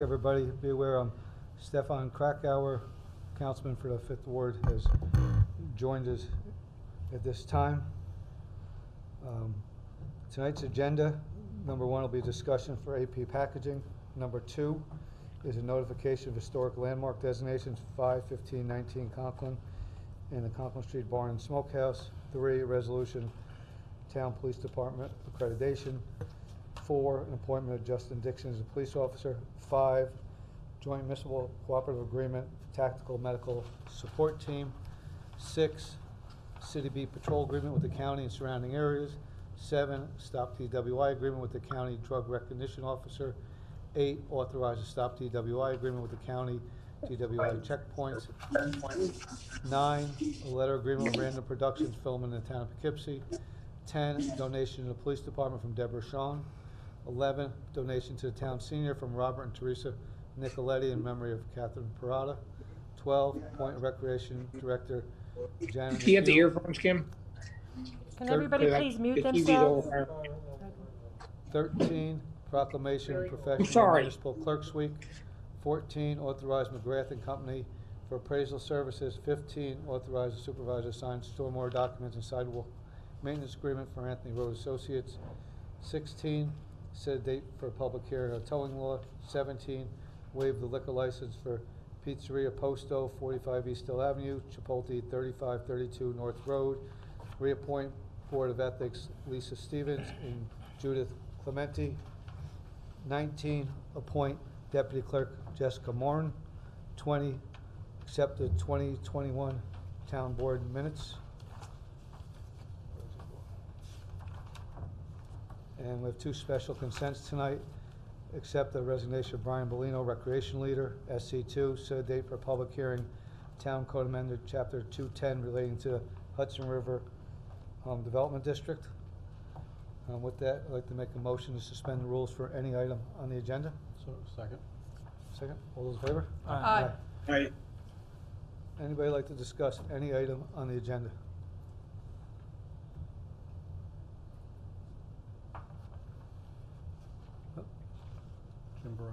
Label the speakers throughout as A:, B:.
A: Everybody be aware, um, Stefan Krakauer, councilman for the Fifth Ward, has joined us at this time. Um, Tonight's agenda, number one will be discussion for AP packaging. Number two is a notification of historic landmark designations, five fifteen nineteen Conklin, and the Conklin Street Barn and Smokehouse. Three, resolution, Town Police Department accreditation. Four, an appointment of Justin Dixon as a police officer. Five, joint municipal cooperative agreement, tactical medical support team. Six, city beat patrol agreement with the county and surrounding areas. Seven, stop DWI agreement with the county drug recognition officer. Eight, authorize a stop DWI agreement with the county DWI checkpoints. Nine, a letter agreement with Random Productions Film in the town of Poughkeepsie. Ten, donation to the police department from Deborah Shawn. Eleven, donation to the town senior from Robert and Teresa Nicoletti in memory of Catherine Parada. Twelve, point a recreation director Janet.
B: Do you have the
A: McHugh.
B: earphones, Kim?
C: Can everybody
B: Or-
C: please mute
B: the TV
C: themselves?
B: over.
A: Thirteen, proclamation professional
B: sorry.
A: municipal clerks week. Fourteen, authorize McGrath and Company for appraisal services. Fifteen, authorize the supervisor to sign stormwater documents and sidewalk maintenance agreement for Anthony Road Associates. Sixteen, set a date for a public hearing on towing law. Seventeen, waive the liquor license for Pizzeria Posto, forty-five East Hill Avenue, Chipotle, thirty-five thirty-two North Road. Reappoint Board of Ethics Lisa Stevens and Judith Clementi. Nineteen, appoint Deputy Clerk Jessica Moran. Twenty, accept the twenty twenty-one Town Board minutes. And we have two special consents tonight. Accept the resignation of Brian Bolino, Recreation Leader, SC two, set a date for public hearing, Town Code Amendment, Chapter two-ten relating to Hudson River um, Development District. Um, With that, I'd like to make a motion to suspend the rules for any item on the agenda.
D: So, second?
A: Second, all those in favor?
C: Aye.
B: Aye.
A: Anybody like to discuss any item on the agenda?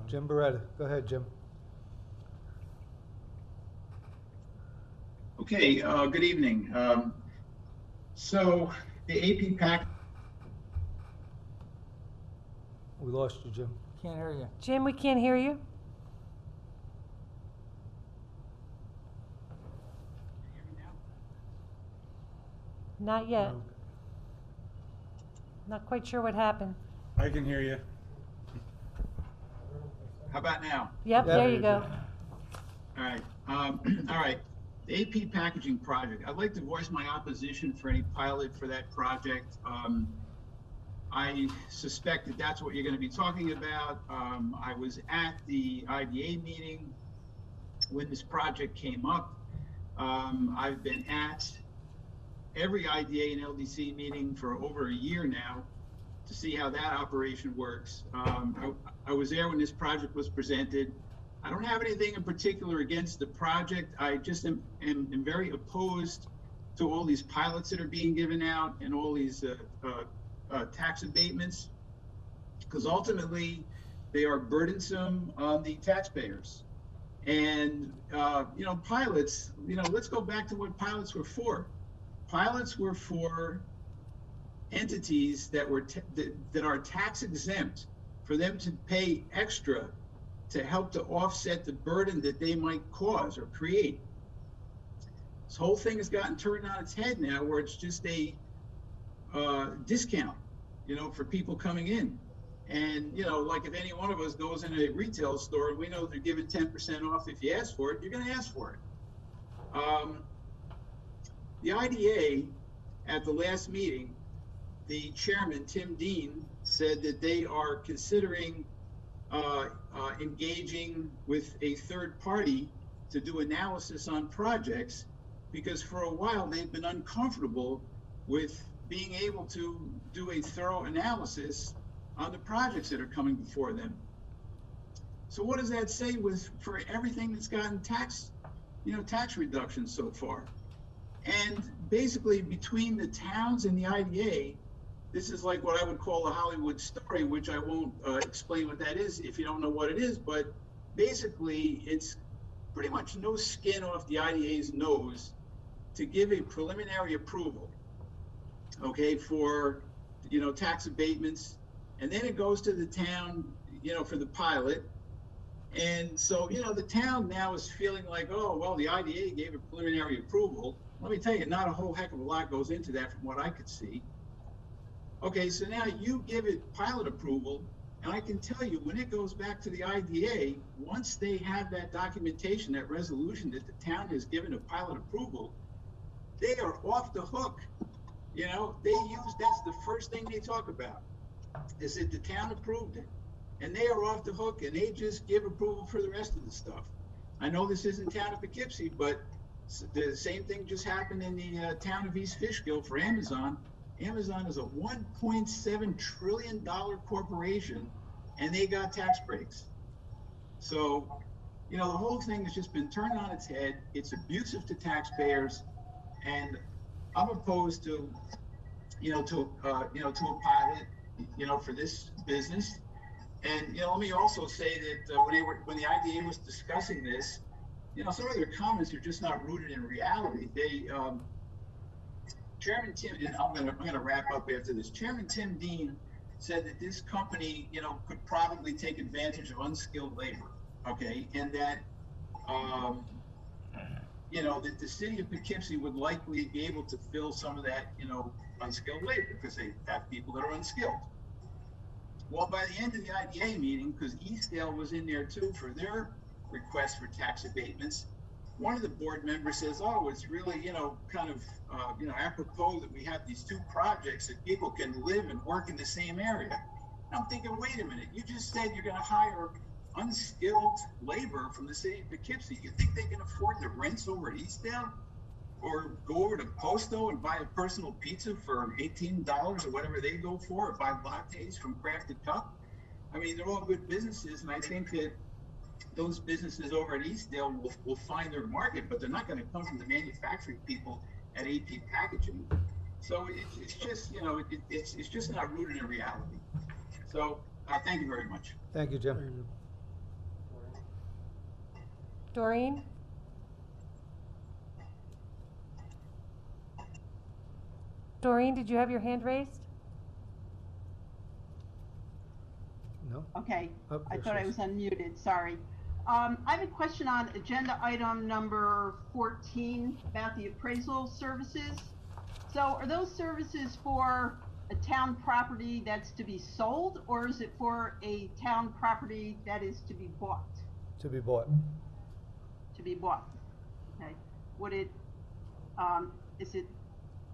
D: Jim Barone?
A: Beretta, go ahead, Jim.
E: Okay, uh, good evening. Um, so the AP pack,
A: We lost you, Jim.
F: Can't hear you.
C: Jim, we can't hear you. Not yet.
D: No.
C: Not quite sure what happened.
D: I can hear you.
E: How about now?
C: Yep, there you go.
E: All right, um, all right. The AP packaging project, I'd like to voice my opposition for any pilot for that project. Um, I suspect that that's what you're gonna be talking about. Um, I was at the IDA meeting when this project came up. Um, I've been at every IDA and LDC meeting for over a year now to see how that operation works. Um, I, I was there when this project was presented. I don't have anything in particular against the project. I just am, am, am very opposed to all these pilots that are being given out and all these, uh, uh, uh, tax abatements. Because ultimately, they are burdensome on the taxpayers. And, uh, you know, pilots, you know, let's go back to what pilots were for. Pilots were for entities that were, that, that are tax exempt, for them to pay extra to help to offset the burden that they might cause or create. This whole thing has gotten turned on its head now, where it's just a uh, discount, you know, for people coming in. And you know, like if any one of us goes in a retail store and we know they're giving ten percent off if you ask for it, you're going to ask for it. Um, the IDA at the last meeting, the chairman Tim Dean said that they are considering uh, uh, engaging with a third party to do analysis on projects because for a while they've been uncomfortable with being able to do a thorough analysis on the projects that are coming before them. So what does that say with for everything that's gotten tax, you know, tax reductions so far? And basically between the towns and the IDA, this is like what I would call a Hollywood story, which I won't uh, explain what that is if you don't know what it is. But basically, it's pretty much no skin off the IDA's nose to give a preliminary approval, okay, for, you know, tax abatements. And then it goes to the town, you know, for the pilot. And so, you know, the town now is feeling like, oh, well, the IDA gave a preliminary approval. Let me tell you, not a whole heck of a lot goes into that from what I could see. Okay, so now you give it pilot approval, and I can tell you, when it goes back to the IDA, once they have that documentation, that resolution that the town has given a pilot approval, they are off the hook. You know, they use, that's the first thing they talk about, is that the town approved it. And they are off the hook and they just give approval for the rest of the stuff. I know this isn't town of Poughkeepsie, but the same thing just happened in the uh, town of East Fishkill for Amazon. Amazon is a one point seven trillion dollar corporation and they got tax breaks. So, you know, the whole thing has just been turned on its head. It's abusive to taxpayers and I'm opposed to, you know, to, uh, you know, to a pilot, you know, for this business. And, you know, let me also say that uh, when they were, when the IDA was discussing this, you know, some of their comments are just not rooted in reality. They, um, Chairman Tim, I'm gonna, I'm gonna wrap up after this. Chairman Tim Dean said that this company, you know, could probably take advantage of unskilled labor, okay? And that, um, you know, that the city of Poughkeepsie would likely be able to fill some of that, you know, unskilled labor because they have people that are unskilled. Well, by the end of the IDA meeting, because Eastdale was in there too for their request for tax abatements, one of the board members says, "Oh, it's really, you know, kind of, uh, you know, apropos that we have these two projects that people can live and work in the same area." And I'm thinking, wait a minute, you just said you're going to hire unskilled labor from the city of Poughkeepsie. You think they can afford the rents over at Eastdale? Or go over to Posto and buy a personal pizza for eighteen dollars or whatever they go for, or buy lattes from Crafted Kup? I mean, they're all good businesses, and I think that those businesses over at Eastdale will, will find their market, but they're not going to come from the manufacturing people at AP Packaging. So it's, it's just, you know, it, it's, it's just not rooted in reality. So, uh, thank you very much.
A: Thank you, Jim.
C: Doreen? Doreen, did you have your hand raised?
A: No?
B: Okay,
A: Oh,
B: I
A: there
B: thought I
A: is.
B: was unmuted, sorry. Um, I have a question on agenda item number fourteen about the appraisal services. So are those services for a town property that's to be sold, or is it for a town property that is to be bought,
A: To be bought.
B: to be bought? Okay, would it, um, is it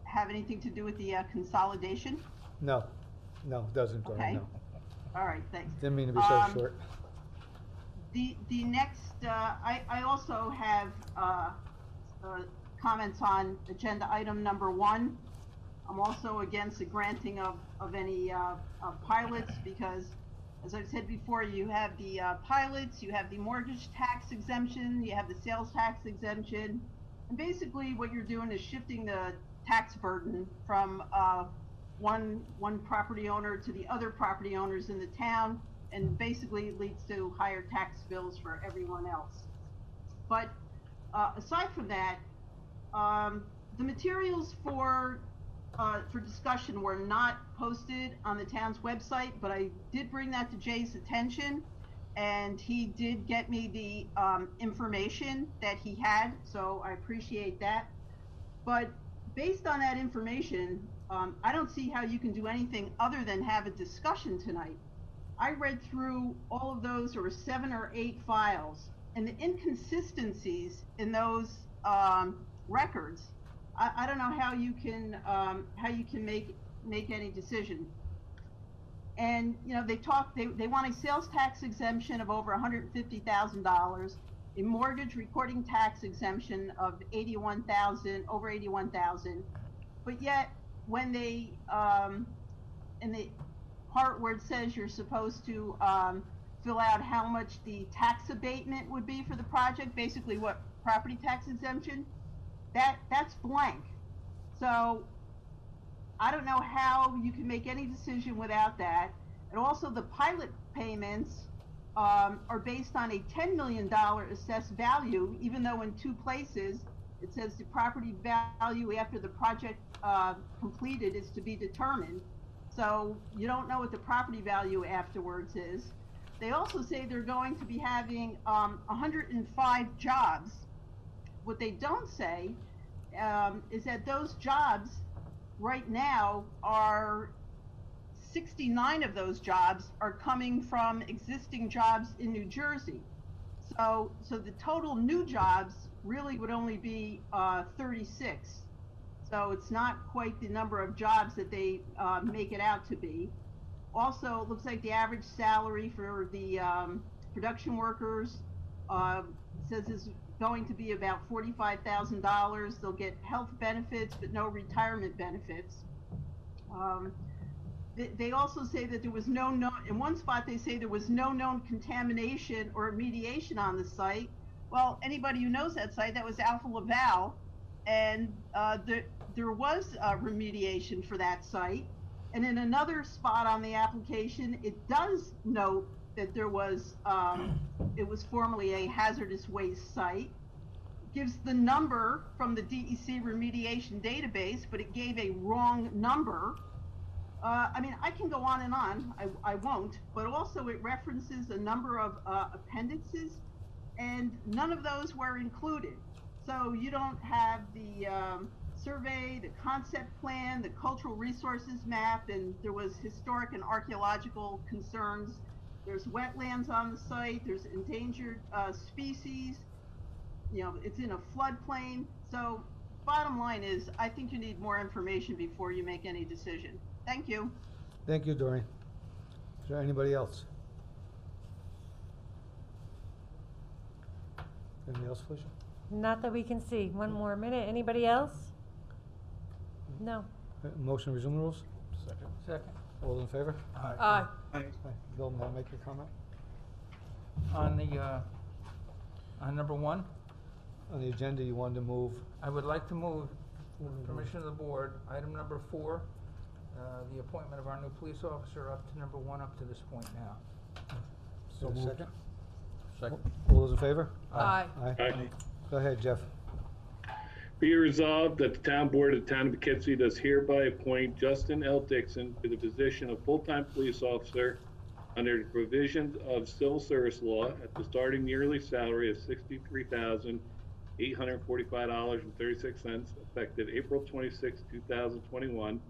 B: have anything to do with the uh, consolidation?
A: No, no, it doesn't,
B: Okay.
A: no.
B: All right, thanks.
A: Didn't mean to be so
B: Um,
A: short.
B: The, the next, uh, I, I also have, uh, uh, comments on agenda item number one. I'm also against the granting of, of any, uh, of pilots because, as I've said before, you have the, uh, pilots, you have the mortgage tax exemption, you have the sales tax exemption. And basically what you're doing is shifting the tax burden from, uh, one, one property owner to the other property owners in the town, and basically leads to higher tax bills for everyone else. But, uh, aside from that, um, the materials for, uh, for discussion were not posted on the town's website, but I did bring that to Jay's attention, and he did get me the, um, information that he had, so I appreciate that. But based on that information, um, I don't see how you can do anything other than have a discussion tonight. I read through all of those, there were seven or eight files, and the inconsistencies in those, um, records, I, I don't know how you can, um, how you can make, make any decision. And, you know, they talk, they, they want a sales tax exemption of over hundred and fifty thousand dollars, a mortgage recording tax exemption of eighty-one thousand, over eighty-one thousand. But yet, when they, um, in the part where it says you're supposed to, um, fill out how much the tax abatement would be for the project, basically what property tax exemption, that, that's blank. So, I don't know how you can make any decision without that. And also the pilot payments, um, are based on a $10 million assessed value, even though in two places it says the property value after the project uh, completed is to be determined. So you don't know what the property value afterwards is. They also say they're going to be having um, 105 jobs. What they don't say um, is that those jobs right now are 69 of those jobs are coming from existing jobs in New Jersey. So, so the total new jobs really would only be uh, 36. So it's not quite the number of jobs that they uh, make it out to be. Also, it looks like the average salary for the um, production workers uh, says is going to be about $45,000. They'll get health benefits, but no retirement benefits. Um, they, they also say that there was no known, in one spot, they say there was no known contamination or remediation on the site. Well, anybody who knows that site, that was Alfa Laval, and uh, there, there was remediation for that site. And in another spot on the application, it does note that there was, um, it was formerly a hazardous waste site. Gives the number from the DEC remediation database, but it gave a wrong number. Uh, I mean, I can go on and on, I, I won't, but also it references a number of uh, appendixes, and none of those were included. So you don't have the um, survey, the concept plan, the cultural resources map, and there was historic and archaeological concerns. There's wetlands on the site, there's endangered uh, species, you know, it's in a floodplain. So bottom line is, I think you need more information before you make any decision. Thank you.
A: Thank you, Doreen. Is there anybody else? Anything else, Felicia?
C: Not that we can see. One more minute. Anybody else? No.
A: Uh, Motion to resume the rules?
D: Second.
F: Second.
A: All in favor?
F: Aye.
A: Aye. Bill, may I make your comment?
F: On the, uh, on number one,
A: On the agenda, you wanted to move,
F: I would like to move, with permission of the board, item number four, uh, the appointment of our new police officer up to number one up to this point now.
A: so
D: moved.
A: second?
D: Second.
A: All those in favor?
F: Aye.
A: Aye.
G: Aye.
A: Go ahead, Jeff.
G: Be it resolved that the town board of the town of Poughkeepsie does hereby appoint Justin L. Dixon to the position of full-time police officer under the provisions of civil service law at the starting yearly salary of sixty-three thousand, eight hundred and forty-five dollars and thirty-six cents, effective April twenty-six, two thousand twenty-one,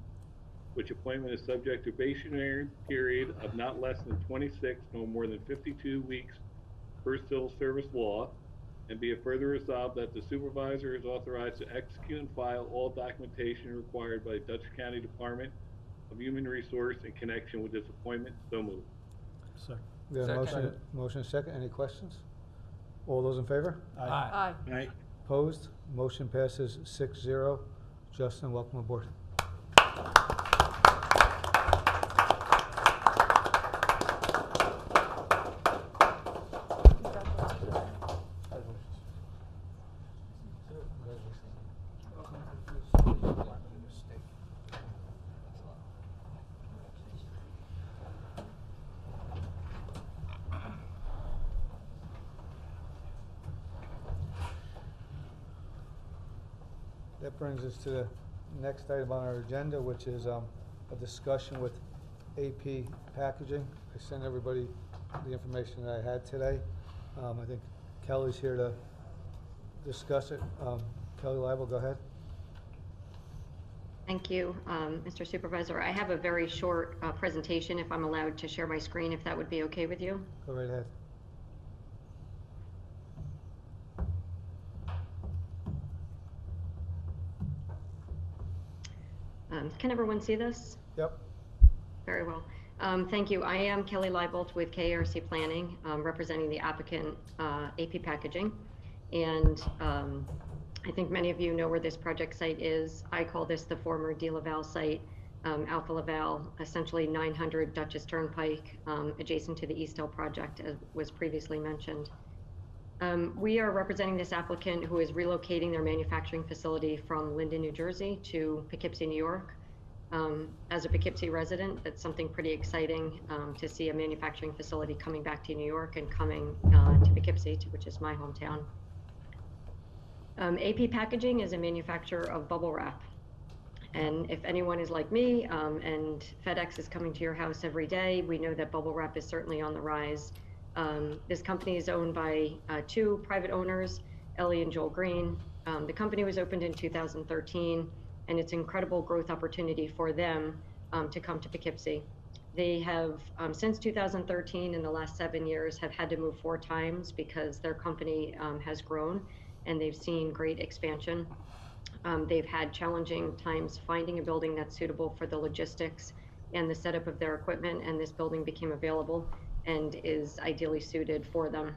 G: which appointment is subject to probationary period of not less than twenty-six, no more than fifty-two weeks per civil service law, and be it further resolved that the supervisor is authorized to execute and file all documentation required by Dutchess County Department of Human Resource in connection with this appointment. So moved.
D: Second.
A: We have a motion,
F: Second.
A: motion second. Any questions? All those in favor?
F: Aye.
G: Aye.
A: Opposed? Motion passes six zero. Justin, welcome aboard. Brings us to the next item on our agenda, which is um, a discussion with AP Packaging. I sent everybody the information that I had today. Um, I think Kelly's here to discuss it. Um, Kelly Libolt, go ahead.
H: Thank you, um, Mr. Supervisor. I have a very short uh, presentation, if I'm allowed to share my screen, if that would be okay with you.
A: Go right ahead.
H: Um, Can everyone see this?
A: Yep.
H: Very well. Um, Thank you. I am Kelly Libolt with KRC Planning, um, representing the applicant, uh, AP Packaging. And um, I think many of you know where this project site is. I call this the former De Laval site, um, Alfa Laval, essentially 900 Dutchess Turnpike, um, adjacent to the East Hill project, as was previously mentioned. Um, We are representing this applicant who is relocating their manufacturing facility from Linden, New Jersey to Poughkeepsie, New York. Um, as a Poughkeepsie resident, that's something pretty exciting um, to see a manufacturing facility coming back to New York and coming uh, to Poughkeepsie, which is my hometown. Um, AP Packaging is a manufacturer of bubble wrap. And if anyone is like me um, and FedEx is coming to your house every day, we know that bubble wrap is certainly on the rise. Um, this company is owned by uh, two private owners, Ellie and Joel Green. Um, the company was opened in 2013, and it's an incredible growth opportunity for them um, to come to Poughkeepsie. They have, um, since 2013, in the last seven years, have had to move four times because their company um, has grown and they've seen great expansion. Um, they've had challenging times finding a building that's suitable for the logistics and the setup of their equipment, and this building became available and is ideally suited for them.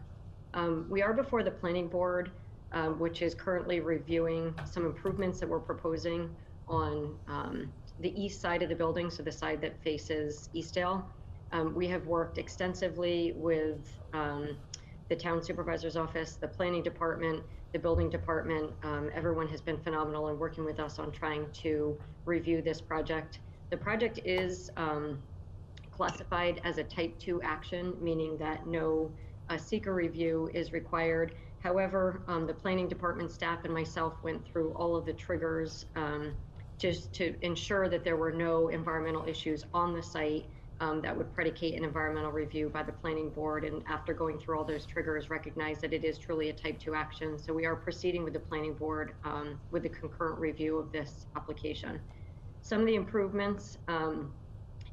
H: Um, we are before the planning board, um, which is currently reviewing some improvements that we're proposing on um, the east side of the building, so the side that faces Eastdale. Um, we have worked extensively with um, the town supervisor's office, the planning department, the building department. Um, everyone has been phenomenal in working with us on trying to review this project. The project is classified as a type 2 action, meaning that no uh, SEQR review is required. However, um, the planning department staff and myself went through all of the triggers um, just to ensure that there were no environmental issues on the site um, that would predicate an environmental review by the planning board. And after going through all those triggers, recognize that it is truly a type 2 action. So we are proceeding with the planning board um, with the concurrent review of this application. Some of the improvements um,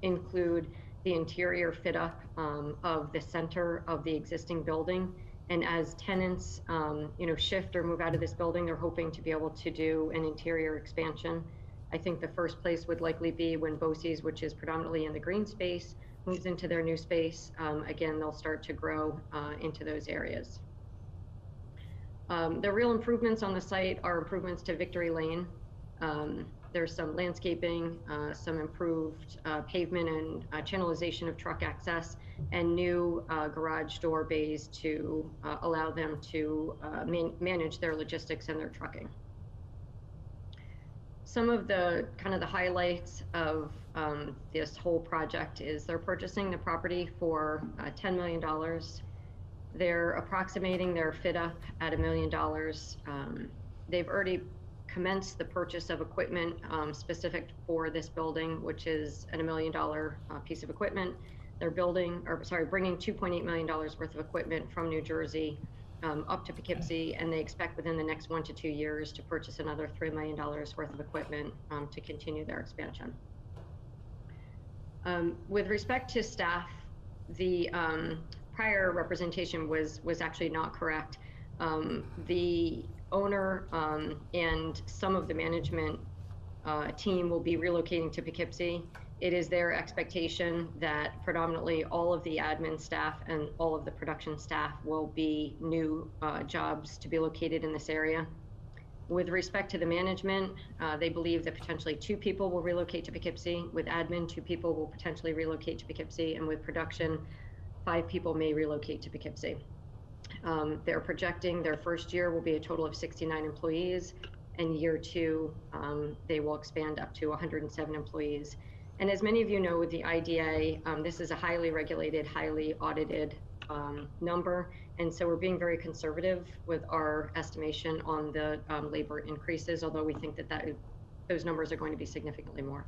H: include the interior fit up um, of the center of the existing building. And as tenants, um, you know, shift or move out of this building, they're hoping to be able to do an interior expansion. I think the first place would likely be when BOCES, which is predominantly in the green space, moves into their new space. Um, again, they'll start to grow uh, into those areas. Um, the real improvements on the site are improvements to Victory Lane. There's some landscaping, uh, some improved uh, pavement and uh, channelization of truck access, and new uh, garage door bays to uh, allow them to uh, man- manage their logistics and their trucking. Some of the kind of the highlights of um, this whole project is they're purchasing the property for $10 million. They're approximating their fit up at a million dollars. Um, They've already commenced the purchase of equipment um, specific for this building, which is at a million dollar uh, piece of equipment. They're building, or sorry, bringing $2.8 million worth of equipment from New Jersey um, up to Poughkeepsie, and they expect within the next one to two years to purchase another $3 million worth of equipment um, to continue their expansion. Um, with respect to staff, the um, prior representation was was actually not correct. Um, the owner um, and some of the management uh, team will be relocating to Poughkeepsie. It is their expectation that predominantly all of the admin staff and all of the production staff will be new uh, jobs to be located in this area. With respect to the management, uh, they believe that potentially two people will relocate to Poughkeepsie. With admin, two people will potentially relocate to Poughkeepsie. And with production, five people may relocate to Poughkeepsie. Um, they're projecting their first year will be a total of 69 employees, and year two, um, they will expand up to 107 employees. And as many of you know, with the IDA, um, this is a highly regulated, highly audited um, number, and so we're being very conservative with our estimation on the um, labor increases, although we think that, that those numbers are going to be significantly more.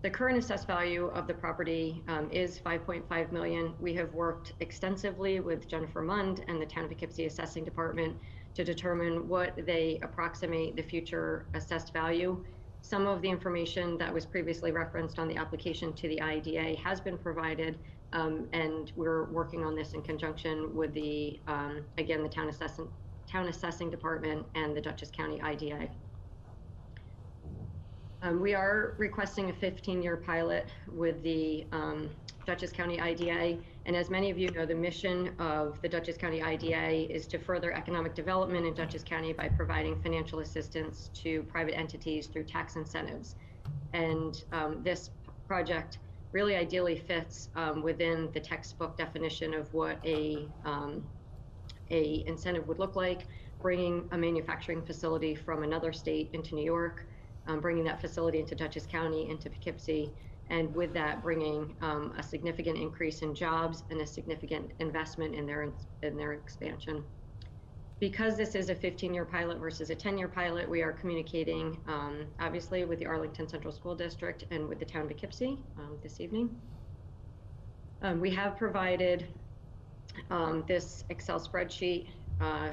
H: The current assessed value of the property um, is 5.5 million. We have worked extensively with Jennifer Mund and the Town of Poughkeepsie Assessing Department to determine what they approximate the future assessed value. Some of the information that was previously referenced on the application to the IDA has been provided, um, and we're working on this in conjunction with the, um, again, the Town Town Assessing Department and the Dutchess County IDA. Um, we are requesting a 15-year pilot with the um, Dutchess County IDA. And as many of you know, the mission of the Dutchess County IDA is to further economic development in Dutchess County by providing financial assistance to private entities through tax incentives. And um, this project really ideally fits um, within the textbook definition of what a, um, a incentive would look like, bringing a manufacturing facility from another state into New York, um, bringing that facility into Dutchess County, into Poughkeepsie, and with that, bringing um, a significant increase in jobs and a significant investment in their, in their expansion. Because this is a 15-year pilot versus a 10-year pilot, we are communicating, um, obviously, with the Arlington Central School District and with the town of Poughkeepsie um, this evening. Um, we have provided um, this Excel spreadsheet, uh,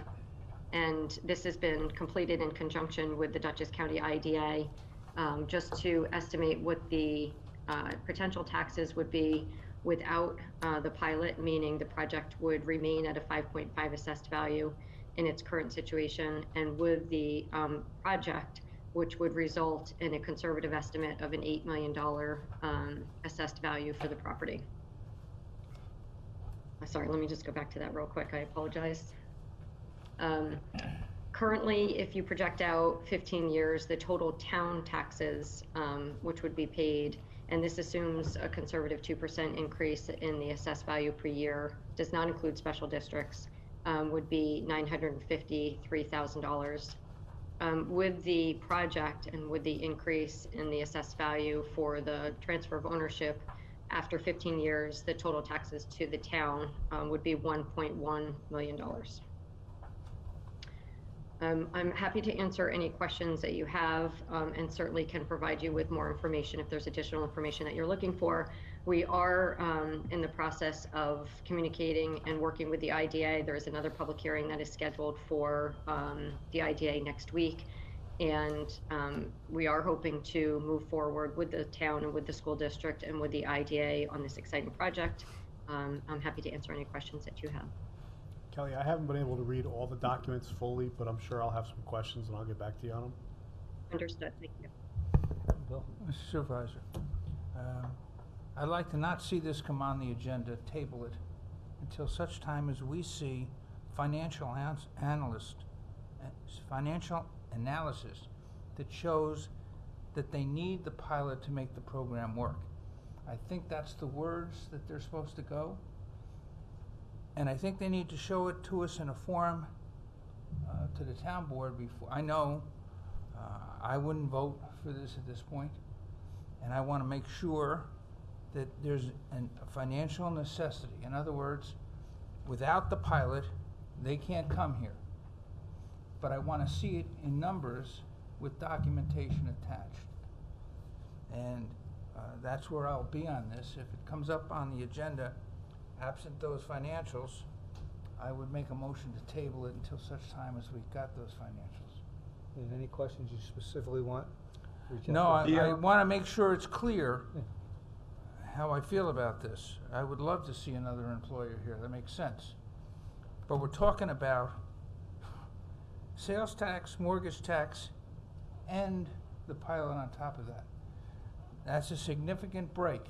H: and this has been completed in conjunction with the Dutchess County IDA, um, just to estimate what the uh, potential taxes would be without uh, the pilot, meaning the project would remain at a 5.5 assessed value in its current situation, and with the um, project, which would result in a conservative estimate of an $8 million um, assessed value for the property. Uh, Sorry, let me just go back to that real quick. I apologize. Um, Currently, if you project out 15 years, the total town taxes, um, which would be paid, and this assumes a conservative 2% increase in the assessed value per year, does not include special districts, um, would be $953,000. Um, With the project and with the increase in the assessed value for the transfer of ownership, after 15 years, the total taxes to the town um, would be $1.1 million. Um, I'm happy to answer any questions that you have um, and certainly can provide you with more information if there's additional information that you're looking for. We are um, in the process of communicating and working with the IDA. There is another public hearing that is scheduled for um, the IDA next week. And um, we are hoping to move forward with the town and with the school district and with the IDA on this exciting project. Um, I'm happy to answer any questions that you have.
D: Kelly, I haven't been able to read all the documents fully, but I'm sure I'll have some questions and I'll get back to you on them.
H: Understood, thank you.
F: Bill? Mr. Supervisor, um, I'd like to not see this come on the agenda, table it, until such time as we see financial ans- analyst, uh, financial analysis that shows that they need the pilot to make the program work. I think that's the words that they're supposed to go. And I think they need to show it to us in a form uh, to the town board before, I know uh, I wouldn't vote for this at this point, and I want to make sure that there's an, a financial necessity. In other words, without the pilot, they can't come here. But I want to see it in numbers with documentation attached. And uh, that's where I'll be on this. If it comes up on the agenda, absent those financials, I would make a motion to table it until such time as we've got those financials.
A: And any questions you specifically want? reach out
F: No,
A: to-
F: I, I
D: Yeah.
F: want to make sure it's clear
A: Yeah.
F: how I feel about this. I would love to see another employer here, that makes sense. But we're talking about sales tax, mortgage tax, and the pilot on top of that. That's a significant break.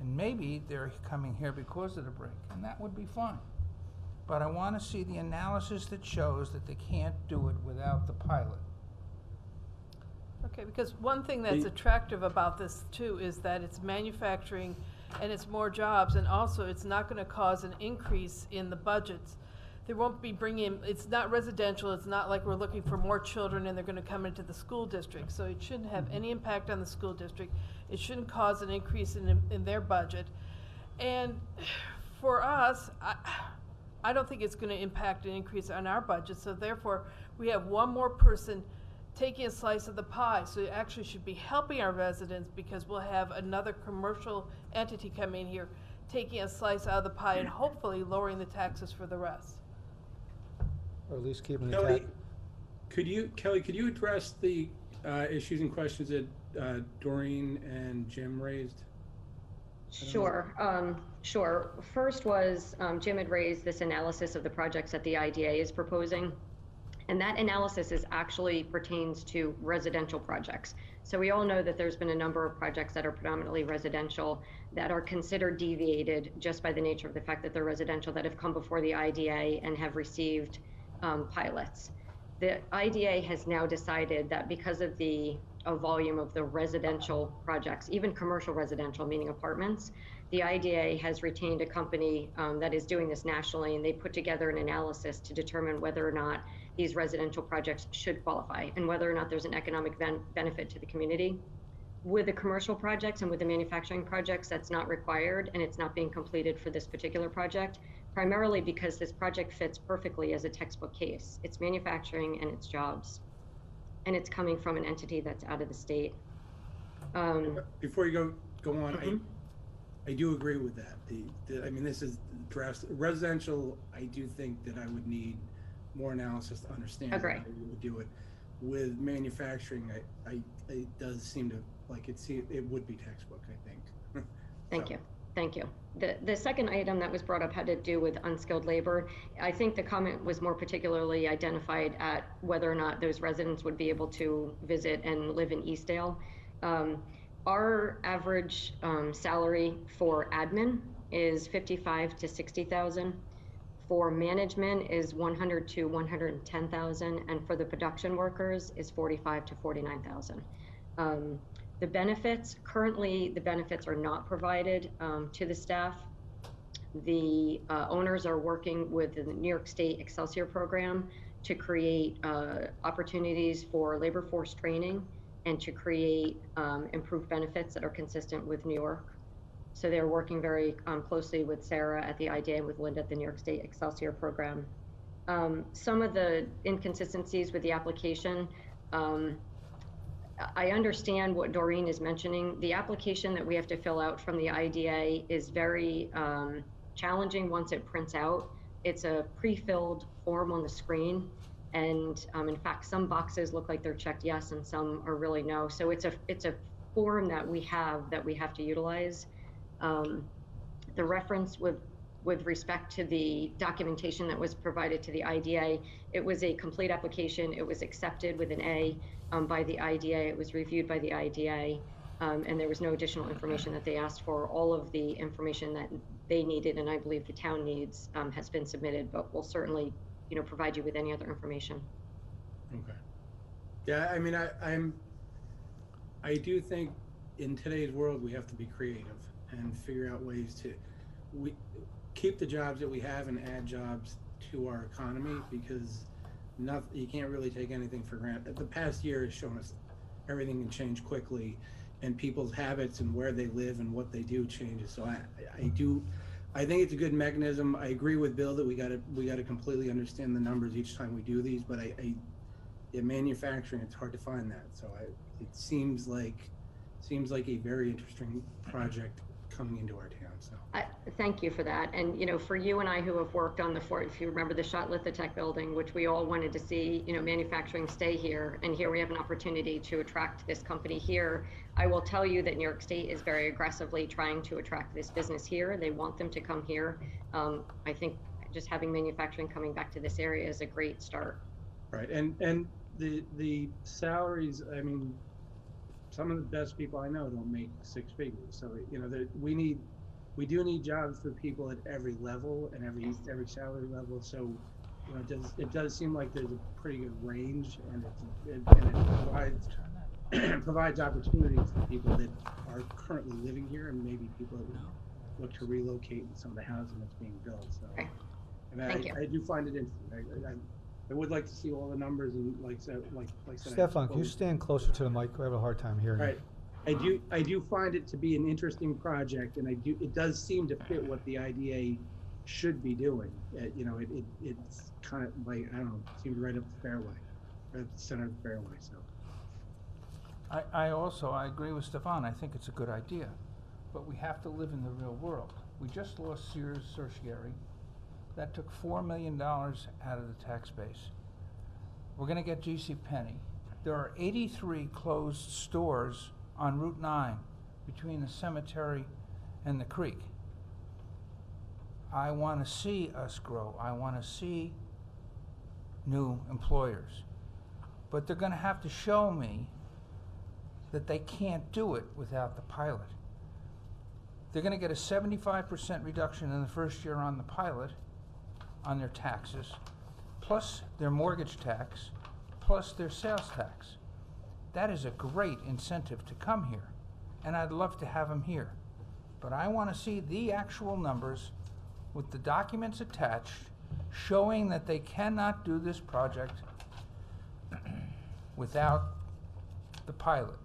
F: And maybe they're coming here because of the break, and that would be fine. But I want to see the analysis that shows that they can't do it without the pilot.
I: Okay, because one thing that's
D: The-
I: attractive about this too is that it's manufacturing and it's more jobs, and also it's not gonna cause an increase in the budgets. They won't be bringing, it's not residential, it's not like we're looking for more children and they're gonna come into the school district, so it shouldn't have any impact on the school district. It shouldn't cause an increase in, in their budget. And for us, I, I don't think it's gonna impact an increase on our budget, so therefore, we have one more person taking a slice of the pie, so it actually should be helping our residents, because we'll have another commercial entity come in here, taking a slice out of the pie and hopefully lowering the taxes for the rest.
A: Or at least keeping the
J: Kelly,
A: tax.
J: could you, Kelly, could you address the uh, issues and questions that uh, Doreen and Jim raised?
H: Sure, um, sure. First was, um, Jim had raised this analysis of the projects that the IDA is proposing. And that analysis is actually pertains to residential projects. So we all know that there's been a number of projects that are predominantly residential that are considered deviated just by the nature of the fact that they're residential that have come before the IDA and have received um, pilots. The IDA has now decided that because of the volume of the residential projects, even commercial residential, meaning apartments. The IDA has retained a company um, that is doing this nationally, and they put together an analysis to determine whether or not these residential projects should qualify and whether or not there's an economic ben- benefit to the community. With the commercial projects and with the manufacturing projects, that's not required and it's not being completed for this particular project, primarily because this project fits perfectly as a textbook case. It's manufacturing and it's jobs. And it's coming from an entity that's out of the state. Um,
J: Before you go, go on. I, I do agree with that. The, the, I mean, this is drastic, residential, I do think that I would need more analysis to understand. how
H: Agree.
J: you would do it. With manufacturing, I, I, it does seem to, like, it see, it would be textbook, I think.
H: Thank
J: So-
H: you. Thank you. The, the second item that was brought up had to do with unskilled labor. I think the comment was more particularly identified at whether or not those residents would be able to visit and live in Eastdale. Um, our average um, salary for admin is 55 to 60,000. For management is 100 to 110,000, and for the production workers is 45 to 49,000. Um, the benefits, currently, the benefits are not provided um, to the staff. The uh, owners are working with the New York State Excelsior program to create uh, opportunities for labor force training and to create um, improved benefits that are consistent with New York. So they're working very um, closely with Sarah at the IDA and with Linda at the New York State Excelsior program. Um, some of the inconsistencies with the application, um, I understand what Doreen is mentioning. The application that we have to fill out from the IDA is very um, challenging once it prints out. It's a pre-filled form on the screen. And um, in fact, some boxes look like they're checked yes and some are really no. So it's a, it's a form that we have that we have to utilize. Um, the reference with with respect to the documentation that was provided to the IDA, it was a complete application. It was accepted with an A um, by the IDA. It was reviewed by the IDA, um, and there was no additional information that they asked for. All of the information that they needed, and I believe the town needs, um, has been submitted. But we'll certainly, you know, provide you with any other information.
J: Okay. Yeah, I mean, I, I'm, I do think in today's world, we have to be creative and figure out ways to, we, keep the jobs that we have and add jobs to our economy because not, you can't really take anything for granted. The past year has shown us everything can change quickly and people's habits and where they live and what they do changes. So I, I do, I think it's a good mechanism. I agree with Bill that we gotta, we gotta completely understand the numbers each time we do these, but I, I, in manufacturing, it's hard to find that. So I, it seems like, seems like a very interesting project coming into our.
H: Thank you for that. And, you know, for you and I who have worked on the Fort, if you remember the Schott Lithotec building, which we all wanted to see, you know, manufacturing stay here, and here we have an opportunity to attract this company here. I will tell you that New York State is very aggressively trying to attract this business here. They want them to come here. Um, I think just having manufacturing coming back to this area is a great start.
J: Right, and, and the, the salaries, I mean, some of the best people I know don't make six figures, so, you know, that, we need, we do need jobs for people at every level and every, every salary level, so, you know, it does, it does seem like there's a pretty good range, and it, it- and it provides, provides opportunities for people that are currently living here, and maybe people that would look to relocate in some of the housing that's being built, so.
H: Okay.
J: And
H: Thank you.
J: I, I do find it interesting, I, I, I would like to see all the numbers and like, so, like, like I
A: Stefan, can you stand closer to the mic? I have a hard time hearing you.
J: Right. I do, I do find it to be an interesting project and I do, it does seem to fit what the IDA should be doing. Uh, you know, it, it, it's kind of like, I don't know, seems right up the fairway, right up the center of the fairway, so.
F: I, I also, I agree with Stefan, I think it's a good idea, but we have to live in the real world. We just lost Sears Tertiary, that took four million dollars out of the tax base. We're gonna get J.C. Penney. There are eighty-three closed stores on Route nine between the cemetery and the creek. I wanna see us grow, I wanna see new employers. But they're gonna have to show me that they can't do it without the pilot. They're gonna get a seventy-five percent reduction in the first year on the pilot, on their taxes, plus their mortgage tax, plus their sales tax. That is a great incentive to come here. And I'd love to have them here. But I want to see the actual numbers with the documents attached showing that they cannot do this project without the pilot.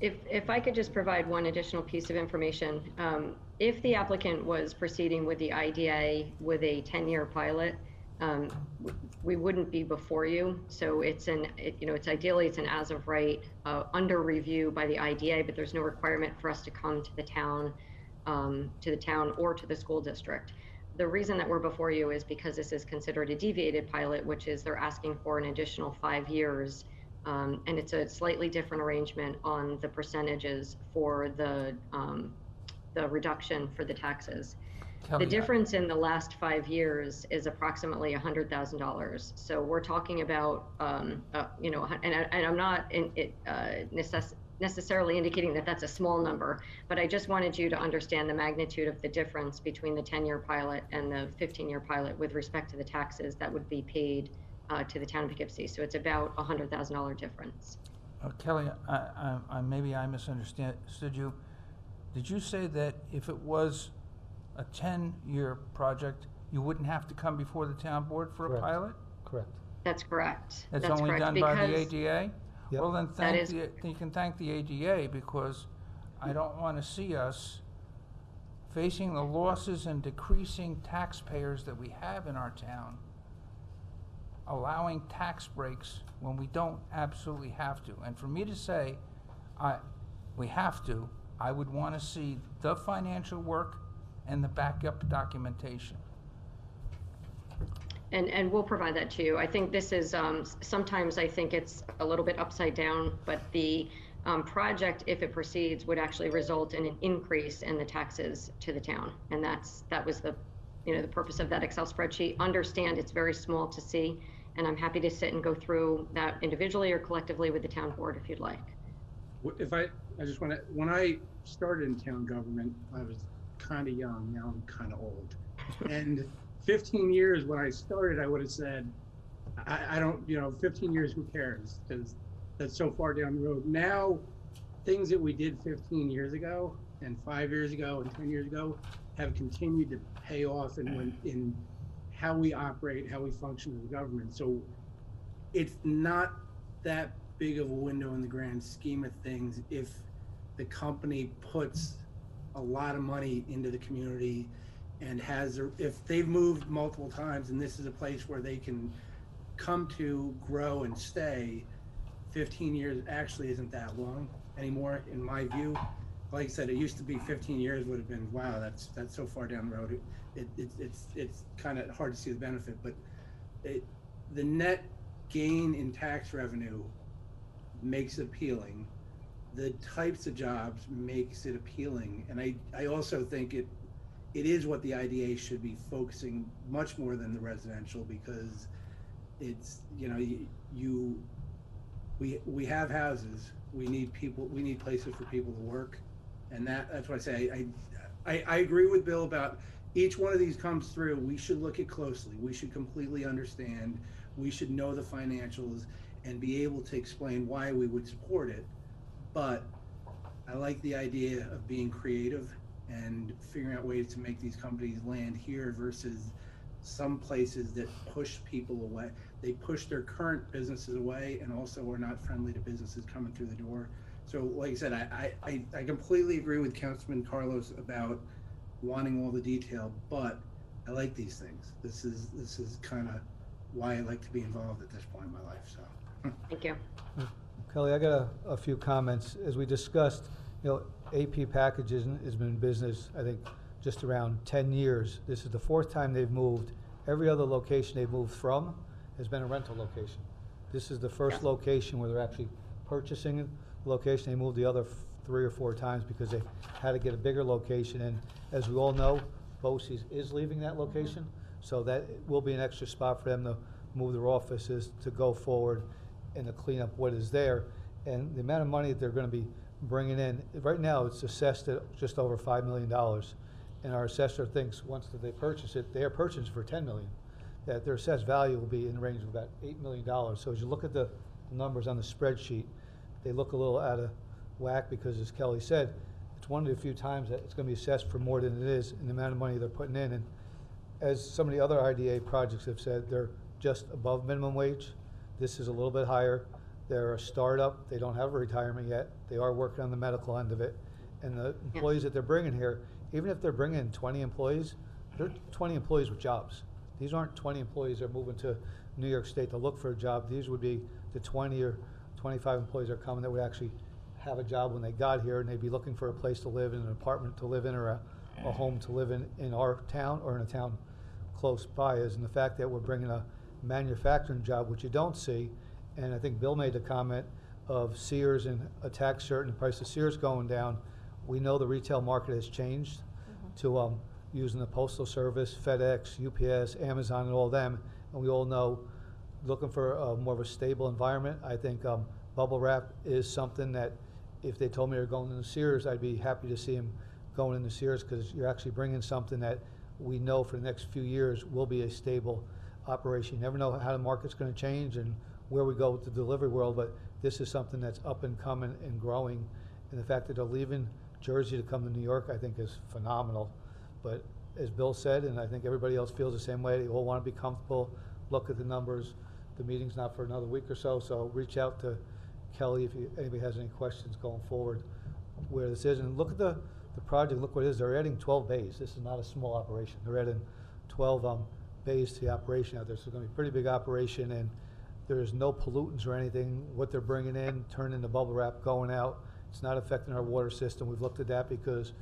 H: If, if I could just provide one additional piece of information, um, if the applicant was proceeding with the IDA with a 10-year pilot, um, we wouldn't be before you. So it's an, it- you know, it's ideally, it's an as of right, uh, under review by the IDA, but there's no requirement for us to come to the town, um, to the town or to the school district. The reason that we're before you is because this is considered a deviated pilot, which is they're asking for an additional five years. Um, and it's a slightly different arrangement on the percentages for the, um, the reduction for the taxes. The difference in the last five years is approximately hundred thousand dollars. So we're talking about, um, uh, you know, and, I- and I'm not in, it, uh, necess- necessarily indicating that that's a small number, but I just wanted you to understand the magnitude of the difference between the ten-year pilot and the fifteen-year pilot with respect to the taxes that would be paid, uh, to the town of Poughkeepsie. So it's about a hundred thousand dollar difference.
F: Uh, Kelly, I, I, I, maybe I misunderstood you. Did you say that if it was a ten-year project, you wouldn't have to come before the town board for a
A: Correct.
F: pilot?
A: Correct.
H: That's correct.
F: That's
H: That's
F: only
H: correct,
F: done by the
H: because-
F: IDA?
A: Yep.
F: Well, then thank
H: is-
F: the, you can thank the IDA because I don't want to see us facing the losses and decreasing taxpayers that we have in our town, allowing tax breaks when we don't absolutely have to. And for me to say, I, we have to, I would want to see the financial work and the backup documentation.
H: And, and we'll provide that to you. I think this is, um, sometimes I think it's a little bit upside down, but the, um, project, if it proceeds, would actually result in an increase in the taxes to the town. And that's, that was the, you know, the purpose of that Excel spreadsheet. Understand it's very small to see, and I'm happy to sit and go through that individually or collectively with the town board if you'd like.
J: If I, I just want to, when I started in town government, I was kind of young, now I'm kind of old. And 15 years when I started, I would have said, I, I don't, you know, 15 years, who cares? Because that's so far down the road. Now, things that we did 15 years ago and five years ago and 10 years ago have continued to pay off in, in how we operate, how we function as a government. So it's not that big of a window in the grand scheme of things if the company puts a lot of money into the community and has if they've moved multiple times and this is a place where they can come to grow and stay 15 years actually isn't that long anymore in my view. Like i said it used to be 15 years would have been wow that's that's so far down the road. It, it, it it's it's kind of hard to see the benefit but it, the net gain in tax revenue makes it appealing the types of jobs makes it appealing. And i i also think it it is what the IDA should be focusing much more than the residential because it's you know you, you we we have houses. We need people we need places for people to work. And that that's what I say I I, I agree with Bill about each one of these comes through. We should look at closely. We should completely understand. We should know the financials and be able to explain why we would support it but I like the idea of being creative and figuring out ways to make these companies land here versus some places that push people away. They push their current businesses away and also are not friendly to businesses coming through the door. So like I said, I, I, I- I completely agree with Councilman Carlos about wanting all the detail, but I like these things. This is, this is kind of why I like to be involved at this point in my life, so.
H: Thank you.
A: Kelly, I got a, a few comments. As we discussed, you know, AP Packages has been in business, I think, just around ten years. This is the fourth time they've moved. Every other location they've moved from has been a rental location. This is the first location where they're actually purchasing a location. They moved the other f- three or four times because they had to get a bigger location. And as we all know, BOCES is leaving that location. Mm-hmm. So that will be an extra spot for them to move their offices to go forward and to clean up what is there. And the amount of money that they're gonna be bringing in, right now, it's assessed at just over five million dollars. And our assessor thinks, once that they purchase it, they are purchasing for 10 million, that their assessed value will be in the range of about eight million dollars. So as you look at the numbers on the spreadsheet, they look a little out of whack because as Kelly said, it's one of the few times that it's gonna be assessed for more than it is in the amount of money they're putting in. And as some of the other IDA projects have said, they're just above minimum wage. This is a little bit higher. They're a startup. They don't have a retirement yet. They are working on the medical end of it. And the employees that they're bringing here, even if they're bringing twenty employees, they're twenty employees with jobs. These aren't twenty employees that are moving to New York State to look for a job. These would be the twenty or twenty-five employees that are coming that would actually have a job when they got here and they'd be looking for a place to live in, an apartment to live in, or a, a home to live in, in our town or in a town close by is, and the fact that we're bringing a manufacturing job, which you don't see, and I think Bill made the comment of Sears and a tax cert and the price of Sears going down. We know the retail market has changed to, um, using the postal service, FedEx, UPS, Amazon, and all them, and we all know, looking for a more of a stable environment, I think, um, bubble wrap is something that if they told me they're going into Sears, I'd be happy to see them going into Sears, because you're actually bringing something that we know for the next few years will be a stable operation. You never know how the market's gonna change and where we go with the delivery world, but this is something that's up and coming and growing. And the fact that they're leaving Jersey to come to New York, I think is phenomenal. But as Bill said, and I think everybody else feels the same way, they all wanna be comfortable, look at the numbers. The meeting's not for another week or so, so reach out to Kelly if you, anybody has any questions going forward where this is. And look at the, the project, look what it is, they're adding twelve bays. This is not a small operation. They're adding twelve, um, bays to the operation out there. So it's gonna be a pretty big operation and there's no pollutants or anything. What they're bringing in, turning the bubble wrap, going out. It's not affecting our water system. We've looked at that because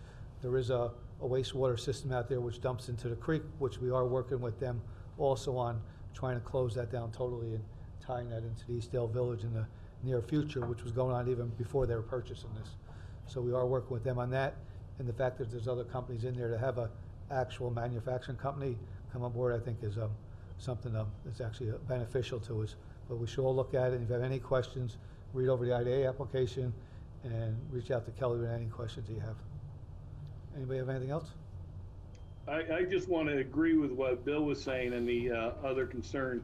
A: there is a, a wastewater system out there which dumps into the creek, which we are working with them also on trying to close that down totally and tying that into the Eastdale Village in the near future, which was going on even before they were purchasing this. So we are working with them on that, and the fact that there's other companies in there to have a actual manufacturing company come on board, I think is, um, something, um, that's actually uh, beneficial to us. But we should all look at it, and if you have any questions, read over the IDA application and reach out to Kelly with any questions you have. Anybody have anything else?
G: I, I just want to agree with what Bill was saying and the uh, other concerned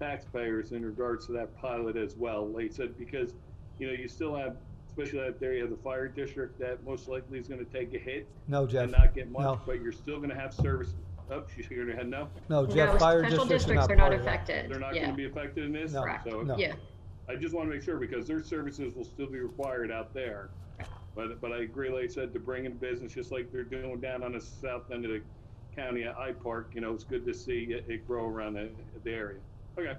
G: taxpayers in regards to that pilot as well. Like I said, because, you know, you still have, especially out there, you have the fire district that most likely is going to take a hit
A: No, Jeff.
G: and not get
A: No.
G: but you're still going to have service. Oh, she's shaking her head no?
A: No, Jeff,
H: No,
A: fire
H: special
A: districts are
H: districts
A: not
H: are
A: part
H: not
A: of that.
H: affected.
G: They're not
H: Yeah.
G: going to be affected in this?
A: No.
H: Correct.
G: So
A: No.
H: Yeah,
G: I just want to make sure because their services will still be required out there. But, but I agree, like I said, to bring in business, just like they're doing down on the south end of the county at I Park, you know, it's good to see it, it grow around the, the area. Okay.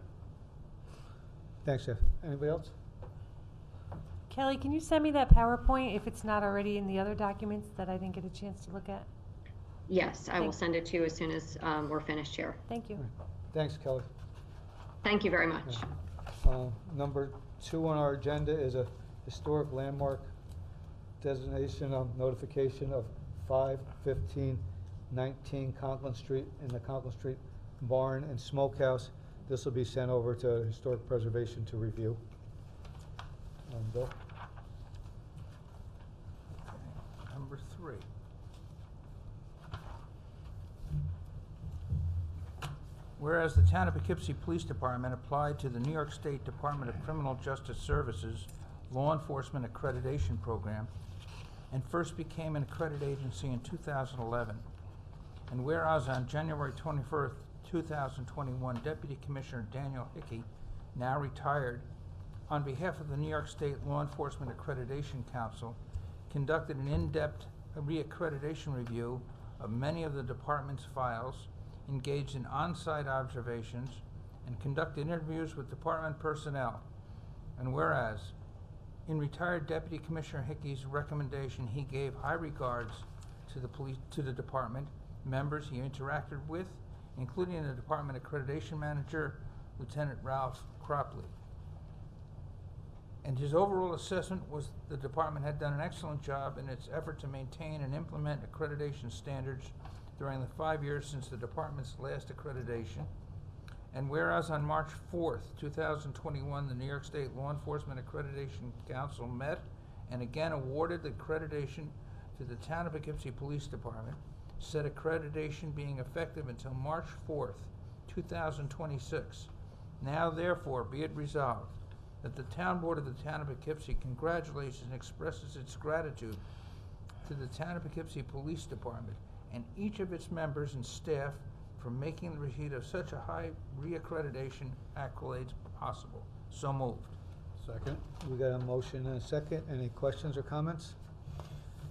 A: Thanks, Jeff. Anybody else?
C: Kelly, can you send me that PowerPoint if it's not already in the other documents that I didn't get a chance to look at?
H: Yes, I will
C: Thanks.
H: send it to you as soon as um, we're finished here.
C: Thank you.
A: Thanks, Kelly.
H: Thank you very much.
A: Uh, Number two on our agenda is a historic landmark designation of notification of 51519 Conklin Street in the Conklin Street Barn and Smokehouse. This will be sent over to Historic Preservation to review. Um, Bill?
F: Number three. Whereas the Town of Poughkeepsie Police Department applied to the New York State Department of Criminal Justice Services Law Enforcement Accreditation Program and first became an accredited agency in 2011. And whereas on January 21st, 2021, Deputy Commissioner Daniel Hickey, now retired, on behalf of the New York State Law Enforcement Accreditation Council, conducted an in-depth reaccreditation review of many of the department's files, engaged in on-site observations, and conducted interviews with department personnel. And whereas, in retired Deputy Commissioner Hickey's recommendation, he gave high regards to the police, to the department, members he interacted with, including the Department Accreditation Manager, Lieutenant Ralph Cropley. And his overall assessment was the department had done an excellent job in its effort to maintain and implement accreditation standards during the five years since the department's last accreditation. And whereas on March fourth, two thousand twenty-one, the New York State Law Enforcement Accreditation Council met and again awarded the accreditation to the Town of Poughkeepsie Police Department, said accreditation being effective until March fourth, two thousand twenty-six. Now therefore be it resolved that the Town Board of the Town of Poughkeepsie congratulates and expresses its gratitude to the Town of Poughkeepsie Police Department and each of its members and staff for making the receipt of such a high reaccreditation accolades possible. So moved.
D: Second.
A: We got a motion and a second. Any questions or comments?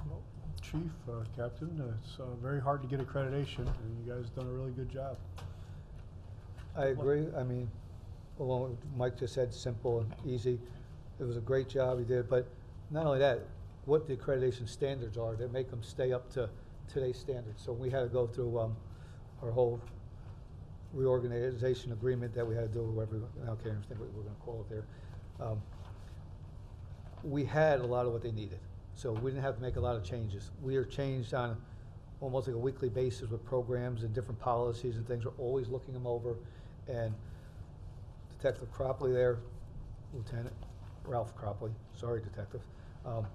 D: Well, Chief, uh, Captain, uh, it's uh, very hard to get accreditation, and you guys done a really good job.
A: I agree. I mean, along with Mike just said, simple and easy. It was a great job he did, but not only that, what the accreditation standards are that make them stay up to today's standards. So we had to go through, um, our whole reorganization agreement that we had to do, whatever, I understand what we're gonna call it there. Um, We had a lot of what they needed, so we didn't have to make a lot of changes. We are changed on almost like a weekly basis with programs and different policies and things. We're always looking them over. And Detective Cropley there, Lieutenant Ralph Cropley, sorry, Detective, um,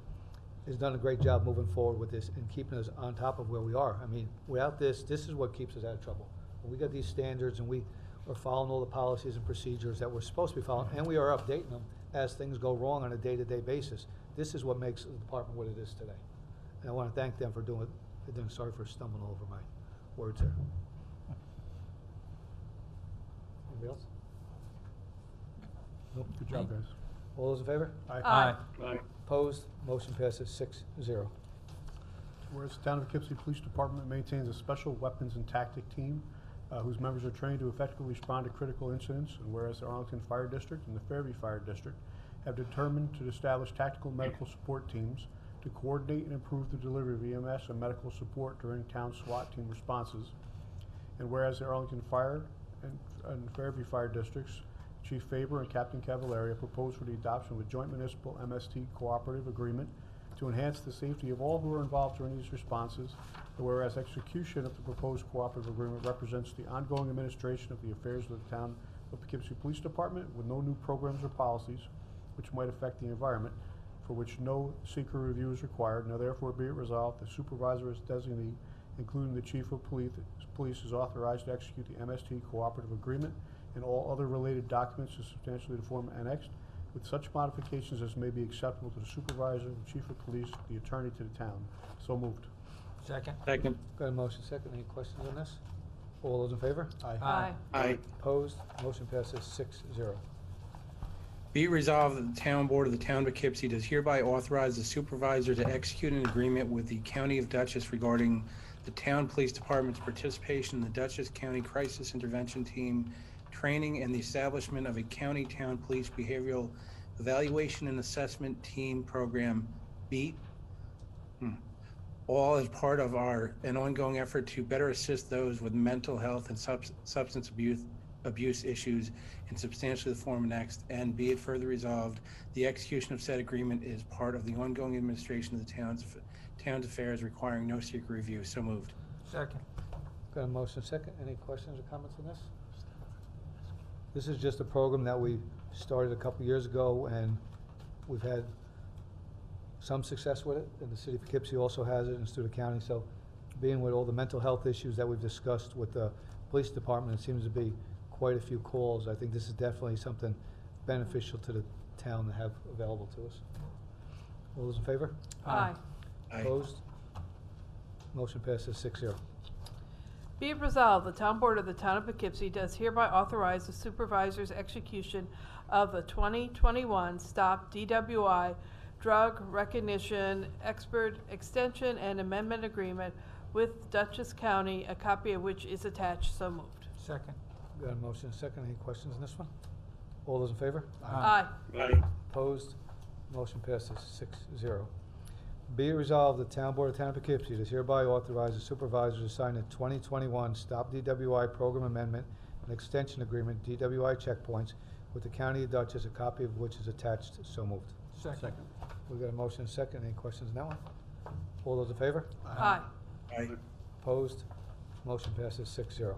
A: has done a great job moving forward with this and keeping us on top of where we are. I mean, without this, this is what keeps us out of trouble. When we got these standards and we are following all the policies and procedures that we're supposed to be following, and we are updating them as things go wrong on a day-to-day basis. This is what makes the department what it is today. And I want to thank them for doing, it. Then sorry for stumbling over my words here. Anybody else? Nope.
D: Good job, guys.
A: All those in favor?
I: Aye.
G: Aye.
A: Opposed? Motion passes six zero.
D: Whereas the Town of Poughkeepsie Police Department maintains a special weapons and tactic team uh, whose members are trained to effectively respond to critical incidents, and whereas the Arlington Fire District and the Fairview Fire District have determined to establish tactical medical support teams to coordinate and improve the delivery of EMS and medical support during town SWAT team responses. And whereas the Arlington Fire and, and Fairview Fire Districts, Chief Faber and Captain Cavallari proposed for the adoption of a joint municipal MST cooperative agreement to enhance the safety of all who are involved during these responses. Whereas execution of the proposed cooperative agreement represents the ongoing administration of the affairs of the town of Poughkeepsie Police Department with no new programs or policies which might affect the environment, for which no SEQR review is required. Now therefore be it resolved, the supervisor as designee, including the chief of police, police is authorized to execute the MST cooperative agreement and all other related documents in substantially the form annexed, with such modifications as may be acceptable to the supervisor, the chief of police, the attorney to the town. So moved.
F: Second?
G: Second.
A: Got a motion second. Any questions on this? All those in favor?
I: Aye.
G: Aye.
A: Opposed? Motion passes six zero.
J: Be it resolved that the town board of the town of Poughkeepsie does hereby authorize the supervisor to execute an agreement with the county of Dutchess regarding the town police department's participation in the Dutchess County Crisis Intervention Team training and the establishment of a county town police behavioral evaluation and assessment team program, BEAT. Hmm. All as part of our, an ongoing effort to better assist those with mental health and subs- substance abuse, abuse issues in substantially the form next, and be it further resolved, the execution of said agreement is part of the ongoing administration of the town's, town's affairs requiring no SEQR review. So moved.
F: Second.
A: Got a motion second. Any questions or comments on this? This is just a program that we started a couple years ago, and we've had some success with it, and the city of Poughkeepsie also has it, and Stewart County, so being with all the mental health issues that we've discussed with the police department, it seems to be quite a few calls. I think this is definitely something beneficial to the town to have available to us. All those in favor?
I: Aye.
J: Aye.
A: Opposed? Motion passes six zero.
I: Be it resolved, the town board of the town of Poughkeepsie does hereby authorize the supervisor's execution of the 2021 Stop DWI Drug Recognition Expert Extension and Amendment Agreement with Dutchess County, a copy of which is attached. So moved.
F: Second.
A: Got a motion second. Any questions on this one? All those in favor?
I: Aye.
G: Aye.
A: Opposed? Motion passes six zero. Be it resolved, that the Town Board of Town of Poughkeepsie does hereby authorize the supervisor to sign a twenty twenty-one Stop DWI Program Amendment and Extension Agreement, DWI checkpoints, with the County of Dutchess, a copy of which is attached. So moved.
F: Second.
A: We've got a motion second. Any questions on that one? All those in favor?
I: Aye.
J: Aye.
A: Opposed? Motion passes six zero.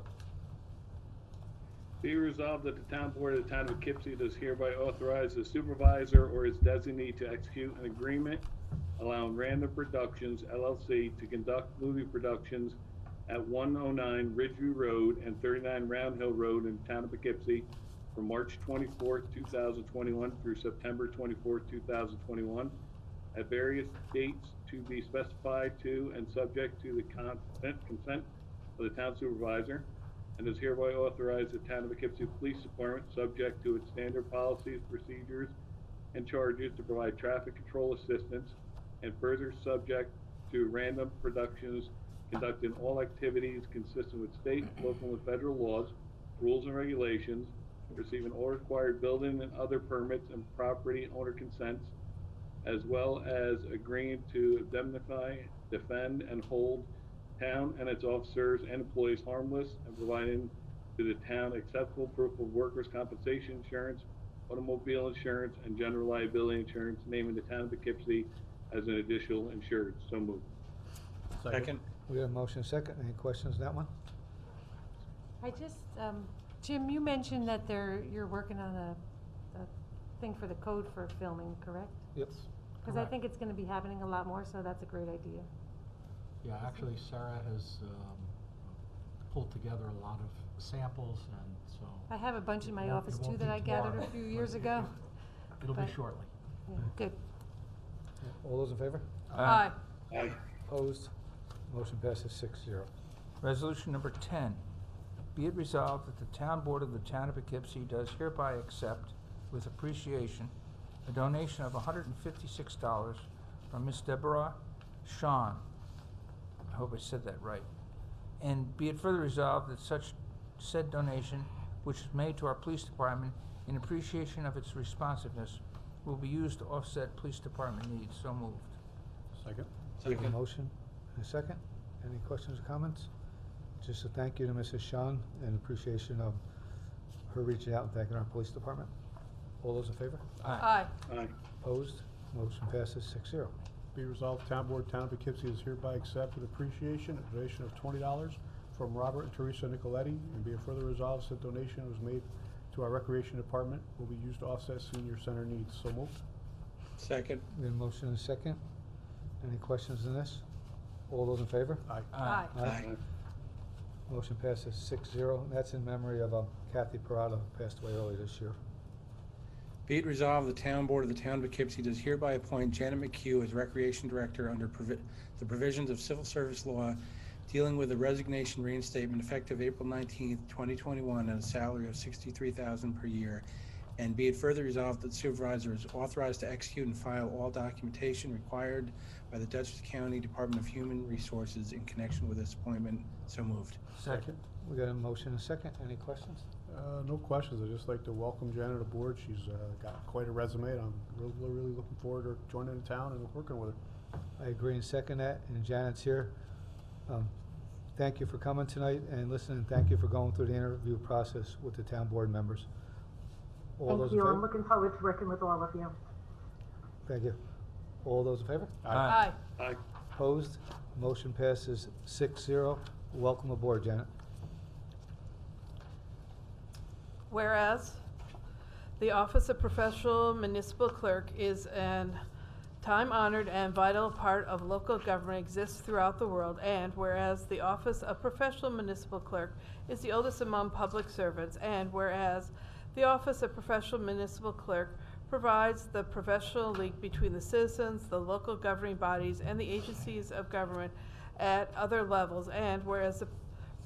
G: Be resolved that the town board of the town of Poughkeepsie does hereby authorize the supervisor or his designee to execute an agreement allowing Random Productions LLC to conduct movie productions at 109 Ridgeview Road and 39 Round Hill Road in town of Poughkeepsie from March 24th, 2021 through September 24th, 2021 at various dates to be specified to and subject to the consent, consent of the town supervisor, and is hereby authorized the town of Poughkeepsie Police Department, subject to its standard policies, procedures, and charges to provide traffic control assistance, and further subject to random productions conducting all activities consistent with state, local, and federal laws, rules and regulations, receiving all required building and other permits and property owner consents, as well as agreeing to indemnify, defend, and hold town and its officers and employees harmless and providing to the town acceptable proof of workers' compensation insurance, automobile insurance, and general liability insurance, naming the town of Poughkeepsie as an additional insured. So moved.
J: Second.
A: We have a motion second. Any questions on that one?
C: I just, um, Jim, you mentioned that there, you're working on a, a thing for the code for filming, correct?
A: Yep.
C: Because I
K: Correct.
C: think it's gonna be happening a lot more, so that's a great idea.
K: Yeah, actually Sarah has um, pulled together a lot of samples and so.
C: I have a bunch in my
K: won't- it
C: office too
K: won't
C: that
K: be
C: I gathered a
K: tomorrow,
C: few years
K: it-
C: ago.
K: It'll be
C: but-
K: shortly.
C: Yeah, Good.
A: All those in favor?
I: Aye.
G: Aye.
A: Opposed? Motion passes six zero.
F: Resolution number ten, be it resolved that the town board of the town of Poughkeepsie does hereby accept with appreciation a donation of hundred and fifty-six dollars from Miss Deborah Shawn. I hope I said that right. And be it further resolved that such said donation, which is made to our police department in appreciation of its responsiveness, will be used to offset police department needs. So moved.
D: Second.
A: We have a motion and a second. Any questions or comments? Just a thank you to Mrs. Shawn and appreciation of her reaching out and thanking our police department. All those in favor?
I: Aye.
G: Aye.
A: Opposed? Motion passes six zero.
D: Be resolved, Town Board, Town of Poughkeepsie is hereby accepted with appreciation a donation of twenty dollars from Robert and Teresa Nicoletti, and be it further resolved, said donation was made to our Recreation Department, will be used to offset senior center needs. So moved.
J: Second.
A: We have a motion and a second. Any questions on this? All those in favor?
D: Aye.
I: Aye.
J: Aye.
A: Motion passes six zero. That's in memory of um, Kathy Parada, who passed away earlier this year.
J: Be it resolved, the town board of the town of Poughkeepsie does hereby appoint Janet McHugh as Recreation Director under provi- the provisions of civil service law dealing with a resignation reinstatement effective April nineteenth, twenty twenty-one, at a salary of sixty-three thousand per year. And be it further resolved that the supervisor is authorized to execute and file all documentation required by the Dutchess County Department of Human Resources in connection with this appointment. So moved.
F: Second.
A: We got a motion and a second. Any questions?
D: Uh, no questions. I'd just like to welcome Janet aboard. She's, uh, got quite a resume. I'm really, really looking forward to joining the town and working with her.
A: I agree and second that, and Janet's here. Um, Thank you for coming tonight and listening. Thank you for going through the interview process with the town board members. All those
L: Thank
A: in
L: you. I'm
A: favor?
L: looking forward to working with all of you.
A: Thank you. All those in favor?
I: Aye.
G: Aye.
A: Opposed? Motion passes six zero. Welcome aboard, Janet.
I: Whereas the Office of Professional Municipal Clerk is an time-honored and vital part of local government exists throughout the world, and whereas the Office of Professional Municipal Clerk is the oldest among public servants, and whereas the Office of Professional Municipal Clerk provides the professional link between the citizens, the local governing bodies, and the agencies of government at other levels, and whereas the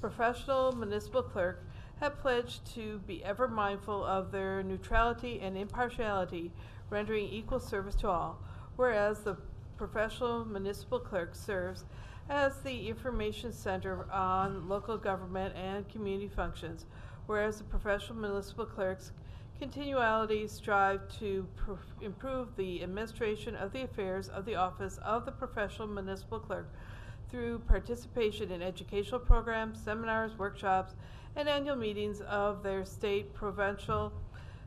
I: professional municipal clerk have pledged to be ever mindful of their neutrality and impartiality, rendering equal service to all. Whereas the professional municipal clerk serves as the information center on local government and community functions. Whereas the professional municipal clerks continually strive to pr- improve the administration of the affairs of the office of the professional municipal clerk through participation in educational programs, seminars, workshops, and annual meetings of their state, provincial,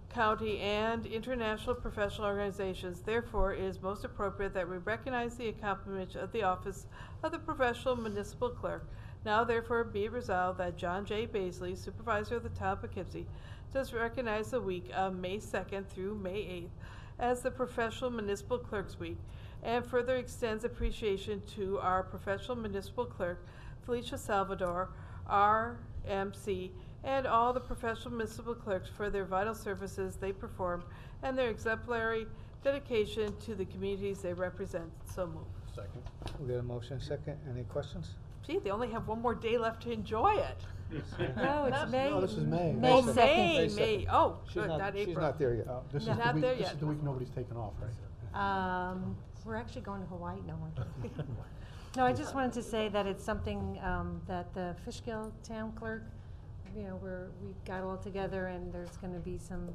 I: county, and international professional organizations. Therefore, it is most appropriate that we recognize the accomplishments of the office of the professional municipal clerk. Now therefore be resolved that John J. Baisley, supervisor of the town of Poughkeepsie, does recognize the week of May second through May eighth as the Professional Municipal Clerks Week, and further extends appreciation to our professional municipal clerk Felicia Salvador, RMC, and all the professional municipal clerks for their vital services they perform and their exemplary dedication to the communities they represent. So moved.
D: Second.
A: We got a motion and a second. Any questions?
I: Gee, they only have one more day left to enjoy it.
C: No, it's
I: Not-
C: May.
A: No, this is May.
C: May
I: Oh,
A: May
C: second.
I: May,
A: May
I: May, oh,
A: She's
I: good,
A: not,
I: not
A: she's not there yet.
D: Uh, This is
I: No.
D: the
I: Not
D: week,
I: there
D: this is the week nobody's taken off, right?
C: Um, we're actually going to Hawaii, no one. No, I just wanted to say that it's something, um, that the Fishkill Town Clerk, you know, we're, we got all together and there's gonna be some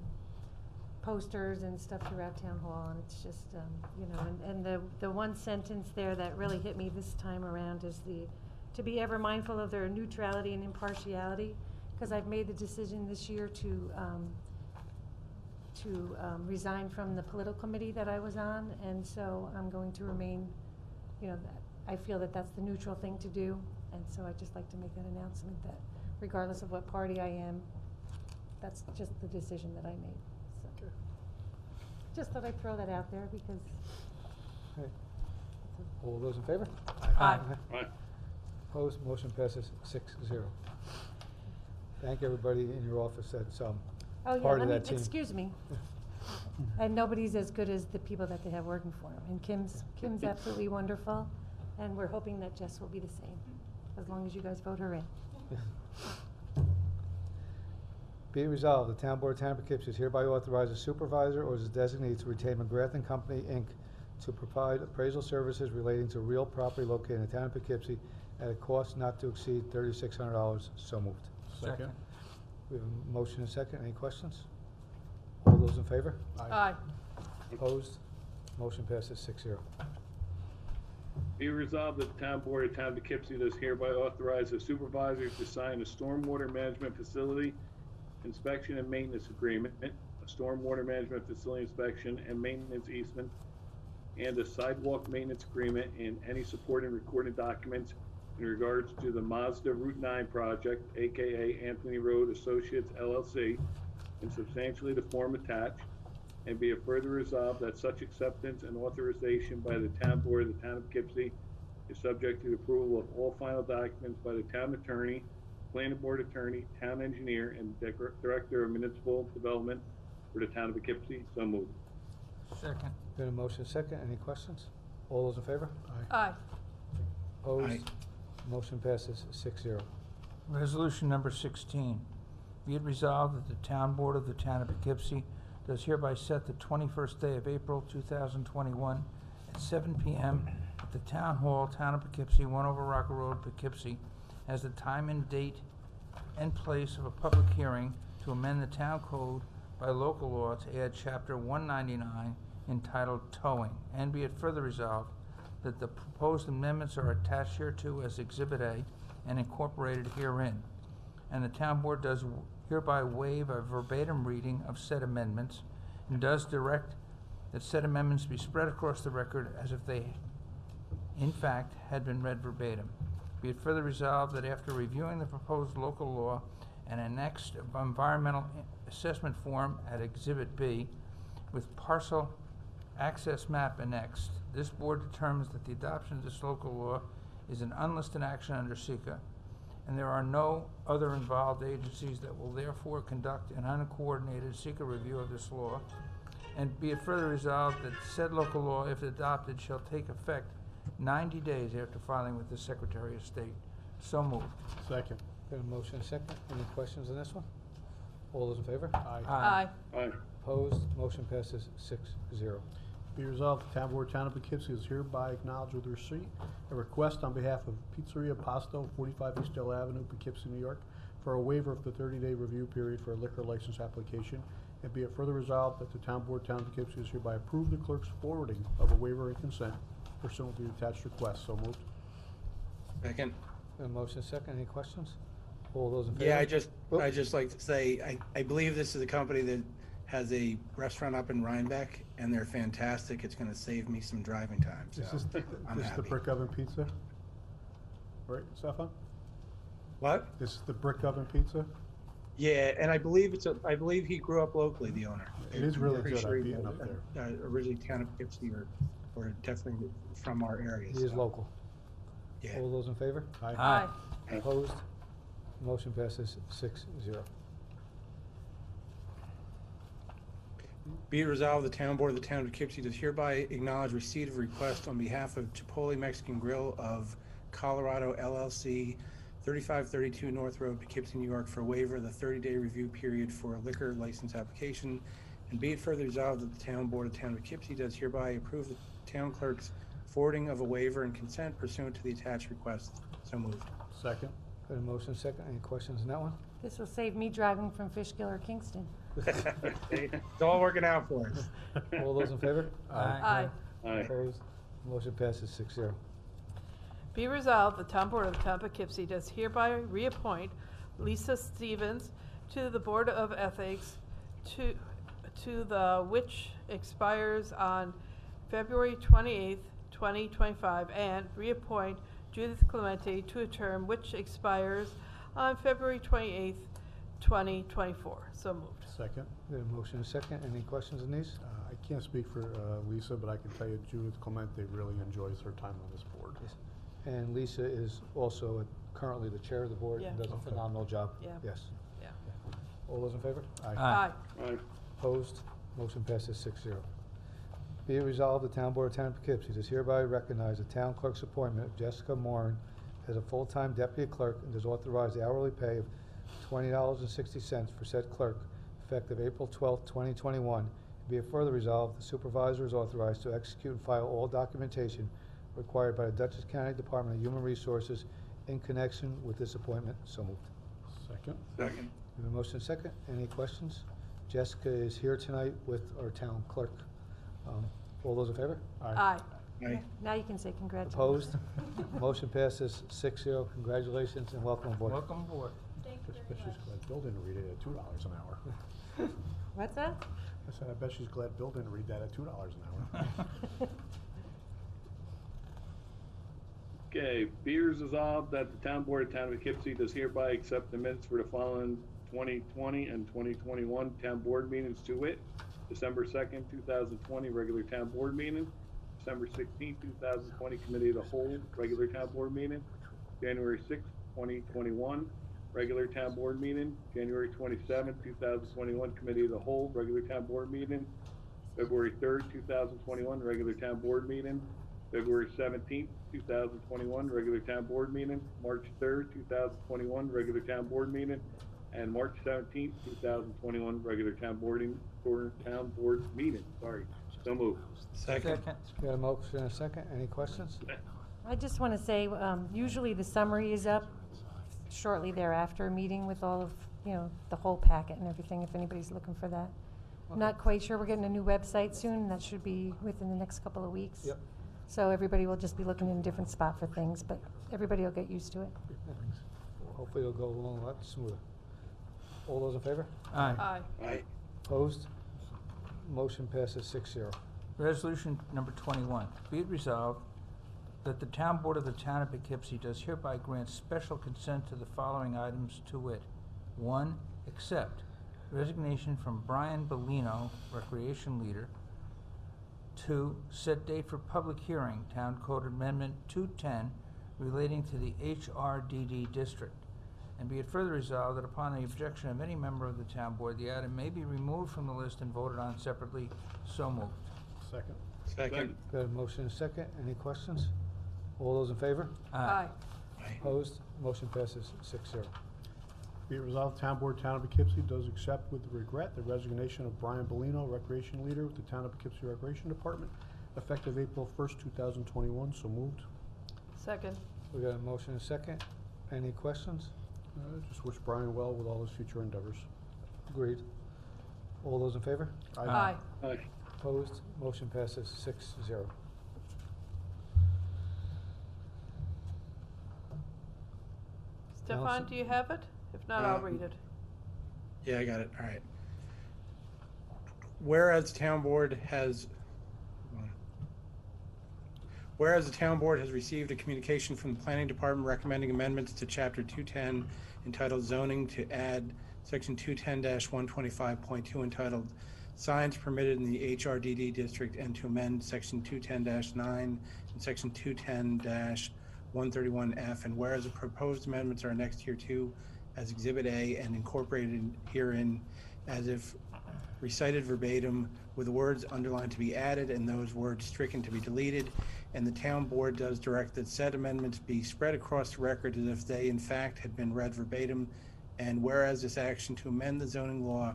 C: posters and stuff throughout Town Hall and it's just, um, you know, and, and the, the one sentence there that really hit me this time around is the, to be ever mindful of their neutrality and impartiality, cause I've made the decision this year to, um, to um, resign from the political committee that I was on, and so I'm going to remain, you know, I feel that that's the neutral thing to do, and so I'd just like to make that announcement that regardless of what party I am, that's just the decision that I made, so. Just thought I'd throw that out there because
A: Okay. All those in favor?
I: Aye.
G: Aye.
A: Opposed, motion passes six zero. Thank everybody in your office that's, um,
C: Oh, yeah,
A: part of
C: let me,
A: that team.
C: excuse me. And nobody's as good as the people that they have working for them. And Kim's, Kim's absolutely wonderful, and we're hoping that Jess will be the same, as long as you guys vote her in.
A: Be it resolved, the town board of Town of Poughkeepsie is hereby authorized a supervisor or his designee to retain McGrath and Company, Inc. to provide appraisal services relating to real property located in the town of Poughkeepsie at a cost not to exceed thirty-six hundred dollars. So moved.
D: Second.
A: We have a motion and a second. Any questions? All those in favor?
I: Aye.
A: Opposed? Motion passes six zero.
G: Be resolved that the town board of town of Poughkeepsie does hereby authorize the supervisor to sign a stormwater management facility inspection and maintenance agreement, a stormwater management facility inspection and maintenance easement, and a sidewalk maintenance agreement and any supporting recorded documents in regards to the Mazda Route 9 project, AKA Anthony Road Associates LLC, in substantially the form attached, and be it further resolved that such acceptance and authorization by the town board of the town of Poughkeepsie is subject to the approval of all final documents by the town attorney, planning board attorney, town engineer, and Dir- director of municipal development for the town of Poughkeepsie. So moved.
F: Second.
A: Been a motion second. Any questions? All those in favor?
I: Aye.
A: Opposed? Motion passes six zero.
F: Resolution number sixteen. Be it resolved that the town board of the town of Poughkeepsie does hereby set the twenty-first day of April, two thousand twenty-one, at seven PM at the Town Hall, Town of Poughkeepsie, one Overocker Road, Poughkeepsie, as the time and date and place of a public hearing to amend the town code by local law to add chapter one ninety-nine entitled towing. And be it further resolved that the proposed amendments are attached hereto as Exhibit A and incorporated herein. And the town board does hereby waive a verbatim reading of said amendments and does direct that said amendments be spread across the record as if they, in fact, had been read verbatim. Be it further resolved that after reviewing the proposed local law and annexed environmental assessment form at Exhibit B with parcel access map annexed, this board determines that the adoption of this local law is an unlisted action under SEQRA, and there are no other involved agencies that will therefore conduct an uncoordinated SEQR review of this law. And be it further resolved that said local law, if adopted, shall take effect ninety days after filing with the Secretary of State. So moved.
D: Second.
A: Been a motion and a second. Any questions on this one? All those in favor?
D: Aye.
I: Aye.
G: Aye.
A: Opposed? Motion passes six zero.
D: Be resolved, the town board, town of Poughkeepsie is hereby acknowledged with receipt a request on behalf of Pizzeria Posto, forty-five Eastdale Avenue, Poughkeepsie, New York, for a waiver of the thirty-day review period for a liquor license application. And be it further resolved that the town board, town of Poughkeepsie is hereby approve the clerk's forwarding of a waiver and consent pursuant to the attached request. So moved.
J: Second.
A: Been a motion second. Any questions? All those in favor?
J: Yeah, I just,
A: Oop.
J: I just like to say, I, I believe this is a company that has a restaurant up in Rhinebeck, and they're fantastic. It's gonna save me some driving time, so
D: Is this, the-
J: I'm
D: this is the
J: happy.
D: brick oven pizza? Right, Stefan?
J: What?
D: This is the brick oven pizza?
J: Yeah, and I believe it's a, I believe he grew up locally, the owner.
D: It is really
J: I'm pretty
D: good.
J: sure
D: I've
J: he-
D: eaten up there.
J: Uh, originally town of Poughkeepsie or, or definitely from our area.
A: He is
J: so.
A: local.
J: Yeah.
A: All those in favor?
F: Aye.
A: Opposed? Motion passes six zero.
J: Be it resolved, the town board of the town of Poughkeepsie does hereby acknowledge receipt of request on behalf of Chipotle Mexican Grill of Colorado LLC, 3532 North Road, Poughkeepsie, New York, for a waiver of the 30-day review period for a liquor license application. And be it further resolved that the town board of the town of Poughkeepsie does hereby approve the town clerk's forwarding of a waiver and consent pursuant to the attached request. So moved.
D: Second.
A: Got a motion second. Any questions on that one?
C: This will save me driving from Fishkill or Kingston.
J: It's all working out for us.
A: All those in favor?
I: Aye.
G: Aye.
A: Opposed? Motion passes six zero.
I: Be resolved, the town board of the town of Poughkeepsie does hereby reappoint Lisa Stevens to the Board of Ethics to, to the, which expires on February twenty-eighth, twenty twenty-five, and reappoint Judith Clemente to a term which expires on February twenty-eighth, twenty twenty-four. So moved.
D: Second.
A: Got a motion second. Any questions on these?
D: Uh, I can't speak for uh, Lisa, but I can tell you Judith Clemente really enjoys her time on this board.
A: Yes. And Lisa is also currently the chair of the board and
I: Yeah.
A: does a
D: Okay.
A: phenomenal job.
I: Yeah.
A: Yes.
I: Yeah.
A: All those in favor?
F: Aye.
I: Aye.
G: Aye.
A: Opposed? Motion passes six zero. Be it resolved, the town board of town of Poughkeepsie does hereby recognize the town clerk's appointment of Jessica Moran as a full-time deputy clerk and does authorize the hourly pay of twenty dollars and sixty cents for said clerk effective April twelfth, twenty twenty-one. Be it further resolved, the supervisor is authorized to execute and file all documentation required by the Dutchess County Department of Human Resources in connection with this appointment. So moved.
D: Second.
G: Second.
A: We have a motion second. Any questions? Jessica is here tonight with our town clerk. Um, All those in favor?
I: Aye.
J: Aye.
C: Now you can say congratulations.
A: Opposed? Motion passes six zero. Congratulations and welcome aboard.
F: Welcome aboard.
D: I bet she's glad Bill didn't read it at two dollars an hour.
C: What's that?
D: I said, I bet she's glad Bill didn't read that at two dollars an hour.
G: Okay, be it resolved that the town board of town of Poughkeepsie does hereby accept the minutes for the following twenty twenty and twenty twenty-one town board meetings to wit, December second, two thousand twenty, regular town board meeting, December sixteenth, two thousand twenty, committee of the whole, regular town board meeting, January sixth, twenty twenty-one, regular town board meeting, January twenty-seventh, two thousand twenty-one, committee of the whole, regular town board meeting, February third, two thousand twenty-one, regular town board meeting, February seventeenth, two thousand twenty-one, regular town board meeting, March third, two thousand twenty-one, regular town board meeting, and March seventeenth, two thousand twenty-one, regular town boarding, for town board meeting, sorry. So moved.
J: Second.
A: Got a motion and a second. Any questions?
C: I just want to say, um, usually the summary is up shortly thereafter, a meeting with all of, you know, the whole packet and everything, if anybody's looking for that. I'm not quite sure, we're getting a new website soon, that should be within the next couple of weeks.
A: Yep.
C: So everybody will just be looking in a different spot for things, but everybody will get used to it.
A: Hopefully it'll go along a lot smoother. All those in favor?
F: Aye.
I: Aye.
J: Aye.
A: Opposed? Motion passes six zero.
F: Resolution number twenty-one, be it resolved that the town board of the town of Poughkeepsie does hereby grant special consent to the following items to wit. One, accept resignation from Brian Bellino, recreation leader. Two, set date for public hearing, Town Code Amendment two-ten relating to the HRDD district. And be it further resolved that upon the objection of any member of the town board, the item may be removed from the list and voted on separately. So moved.
D: Second.
J: Second.
A: Got a motion and a second. Any questions? All those in favor?
I: Aye.
J: Aye.
A: Opposed? Motion passes six zero.
D: Be it resolved, Town Board, Town of Poughkeepsie does accept with regret the resignation of Brian Bellino, Recreation Leader with the Town of Poughkeepsie Recreation Department, effective April first, two thousand twenty-one, so moved.
I: Second.
A: We got a motion and a second. Any questions?
D: Uh, Just wish Brian well with all his future endeavors.
A: Agreed. All those in favor?
I: Aye.
G: Aye.
A: Opposed? Motion passes six zero.
I: Stefan,
A: Allison?
I: do you have it? If not, I'll
J: Um,
I: read it.
J: Yeah, I got it. All right. Whereas town board has, hold on. whereas the town board has received a communication from the planning department recommending amendments to chapter two-ten entitled zoning to add section two-ten one twenty-five point two entitled signs permitted in the HRDD district and to amend section two-ten nine and section two-ten 131F, and whereas the proposed amendments are annexed here too as Exhibit A and incorporated herein as if recited verbatim with words underlined to be added and those words stricken to be deleted. And the town board does direct that said amendments be spread across the record as if they in fact had been read verbatim. And whereas this action to amend the zoning law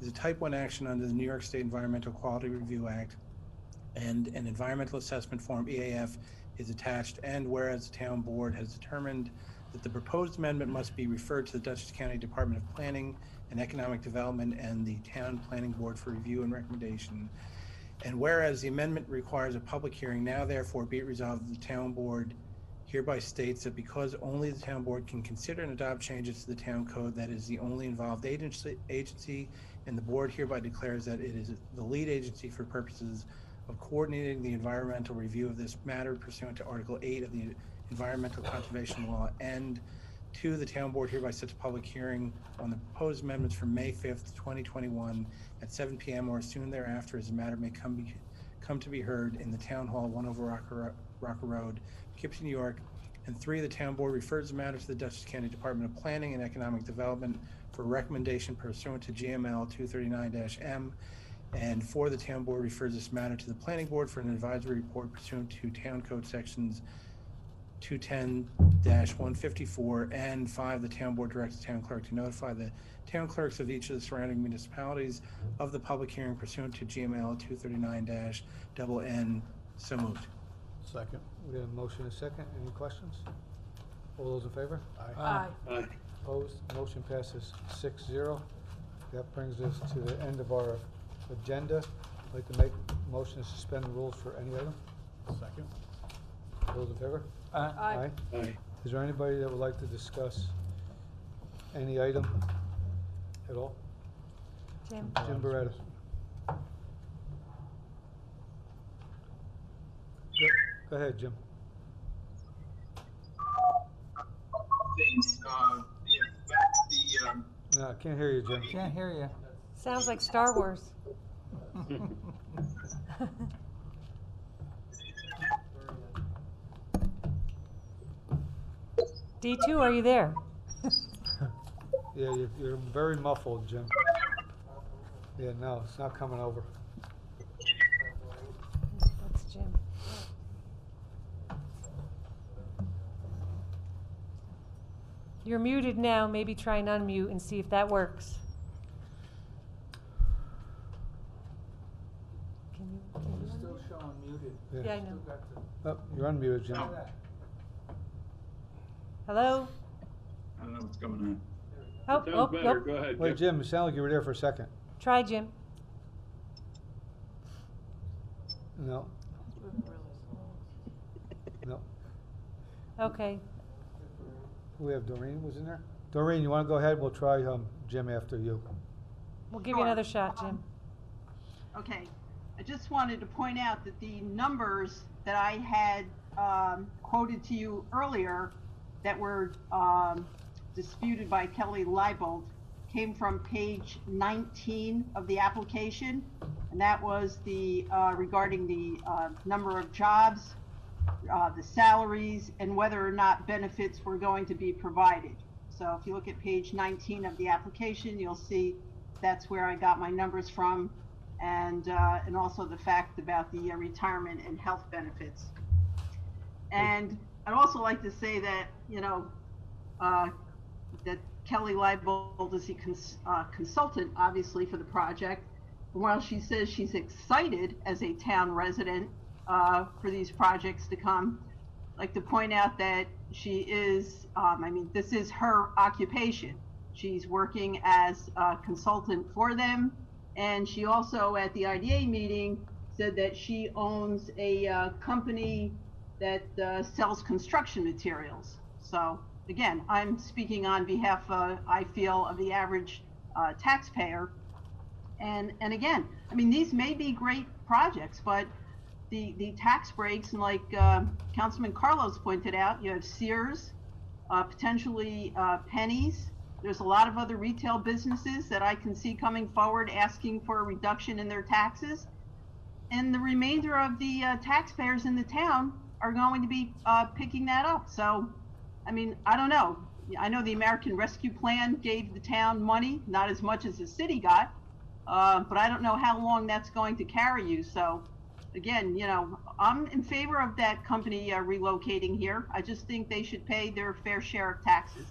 J: is a type one action under the New York State Environmental Quality Review Act and an environmental assessment form EAF is attached. And whereas the town board has determined that the proposed amendment must be referred to the Dutchess County Department of Planning and Economic Development and the Town Planning Board for review and recommendation. And whereas the amendment requires a public hearing, now therefore be it resolved that the town board hereby states that because only the town board can consider and adopt changes to the town code, that is the only involved agency, agency, and the board hereby declares that it is the lead agency for purposes of coordinating the environmental review of this matter pursuant to Article 8 of the Environmental Conservation Law, and two, the town board hereby sets a public hearing on the proposed amendments for May 5th, 2021, at 7 PM or soon thereafter, as the matter may come, be, come to be heard in the Town Hall, 1 Overocker, Rocker Road, Poughkeepsie, New York. And three, the town board refers the matter to the Dutchess County Department of Planning and Economic Development for recommendation pursuant to GML 239-M. And four, the town board refers this matter to the planning board for an advisory report pursuant to Town Code Sections 210-154. And five, the town board directs the town clerk to notify the town clerks of each of the surrounding municipalities of the public hearing pursuant to GML 239-N. So moved.
D: Second.
A: We have a motion and a second. Any questions? All those in favor?
I: Aye.
G: Aye.
A: Opposed? Motion passes six zero. That brings us to the end of our agenda. I'd like to make a motion to suspend the rules for any item.
D: Second.
A: All those in favor?
F: Aye.
I: Aye.
G: Aye.
A: Is there anybody that would like to discuss any item at all?
C: Jim?
A: Jim Beretta. Go- Go ahead, Jim.
E: Things, uh, yeah, back to the, um,
A: No, I can't hear you, Jim.
F: Can't hear you.
C: Sounds like Star Wars. D2, are you there?
A: Yeah, you're, you're very muffled, Jim. Yeah, no, it's not coming over.
C: That's Jim. You're muted now, maybe try and unmute and see if that works. Can you, can you
F: Still
C: unmute?
F: showing muted.
C: Yeah, I know.
F: Still got the-
A: Oh, you're on unmuted, Jim.
E: No.
C: Hello?
E: I don't know what's going on.
C: Oh, oh,
G: Sounds better.
C: oh,
G: Go ahead,
A: Wait,
G: Jim.
A: Jim, it sounded like you were there for a second.
C: try Jim.
A: No, no.
C: Okay,
A: We have Doreen was in there? Doreen, you want to go ahead? We'll try um, Jim after you.
C: we'll give you
B: Sure.
C: another shot, Jim.
B: Okay, I just wanted to point out that the numbers that I had um, quoted to you earlier that were um, disputed by Kelly Libolt came from page 19 of the application, and that was the, uh, regarding the uh, number of jobs, uh, the salaries, and whether or not benefits were going to be provided. So if you look at page 19 of the application, you'll see that's where I got my numbers from, and, uh, and also the fact about the uh, retirement and health benefits. And I'd also like to say that, you know, uh, that Kelly Libolt is a cons- uh, consultant, obviously, for the project. And while she says she's excited as a town resident uh, for these projects to come, I'd like to point out that she is, um, I mean, this is her occupation. She's working as a consultant for them. And she also, at the IDA meeting, said that she owns a uh, company that uh, sells construction materials. So again, I'm speaking on behalf, uh, I feel, of the average uh, taxpayer. And and again, I mean, these may be great projects, but the the tax breaks, and like uh, Councilman Carlos pointed out, you have Sears, uh, potentially Penney's. There's a lot of other retail businesses that I can see coming forward asking for a reduction in their taxes and the remainder of the uh, taxpayers in the town are going to be, uh, picking that up. So, I mean, I don't know. I know the American Rescue Plan gave the town money, not as much as the city got. Uh, but I don't know how long that's going to carry you. So, again, you know, I'm in favor of that company uh, relocating here. I just think they should pay their fair share of taxes.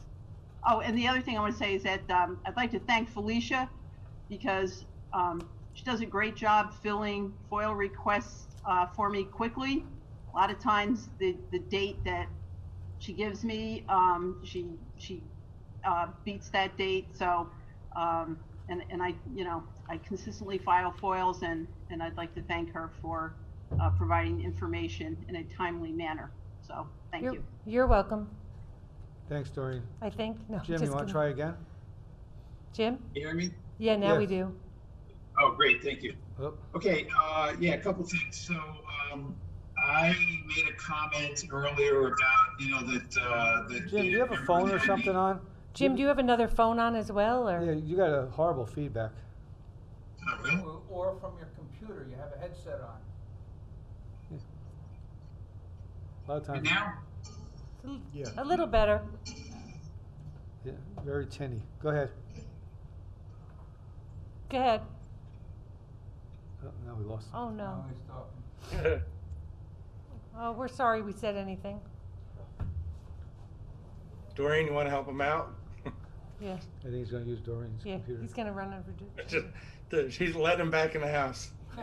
B: Oh, and the other thing I want to say is that um, I'd like to thank Felicia because um, she does a great job filling FOIL requests uh, for me quickly. A lot of times, the the date that she gives me, um, she she uh, beats that date. So, um, and and I, you know, I consistently file foils, and and I'd like to thank her for uh, providing information in a timely manner. So, thank
C: You're-
B: you.
C: You're welcome,
A: Thanks, Doreen.
C: I think. No,
A: Jim,
C: just
A: you want to
C: kidding.
A: try again?
C: Jim?
E: You hear me?
C: Yeah, now we
A: Yes.
C: do.
E: Oh, great, thank you.
A: Oh,
E: Okay, uh, yeah, a couple things. So, um, I made a comment earlier about, you know, that, uh, that.
A: Jim, do you have a phone or something on?
C: Jim, do you have another phone on as well,
A: Yeah,
C: or?
A: you got a horrible feedback.
E: Really?
F: Or- Or from your computer, you have a headset on.
A: A lot of
E: And
A: times,
E: now?
D: Yeah.
C: A little better.
A: yeah, very tinny. Go ahead.
C: Go ahead.
A: Oh, now we lost.
C: Oh, no.
F: Now he's.
C: Oh, we're sorry we said anything.
M: Doreen, you want to help him out?
C: Yeah,
A: I think he's going to use Doreen's
C: yeah,
A: computer.
C: he's gonna run over to.
M: Just- She's let him back in the house.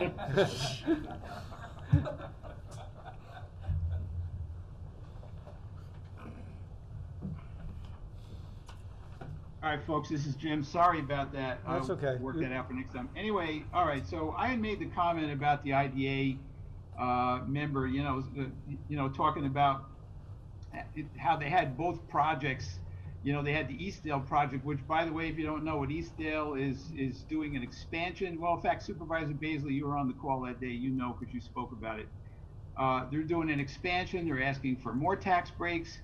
E: All right, folks, this is Jim. Sorry about that.
A: That's
E: I'll
A: okay.
E: Work that out for next time. Anyway, all right, so I had made the comment about the IDA, uh, member, you know, uh, you know, talking about how they had both projects. You know, they had the Eastdale project, which by the way, if you don't know what Eastdale is, is doing an expansion. Well, in fact, Supervisor Baisley, you were on the call that day, you know, because you spoke about it. Uh, they're doing an expansion. They're asking for more tax breaks.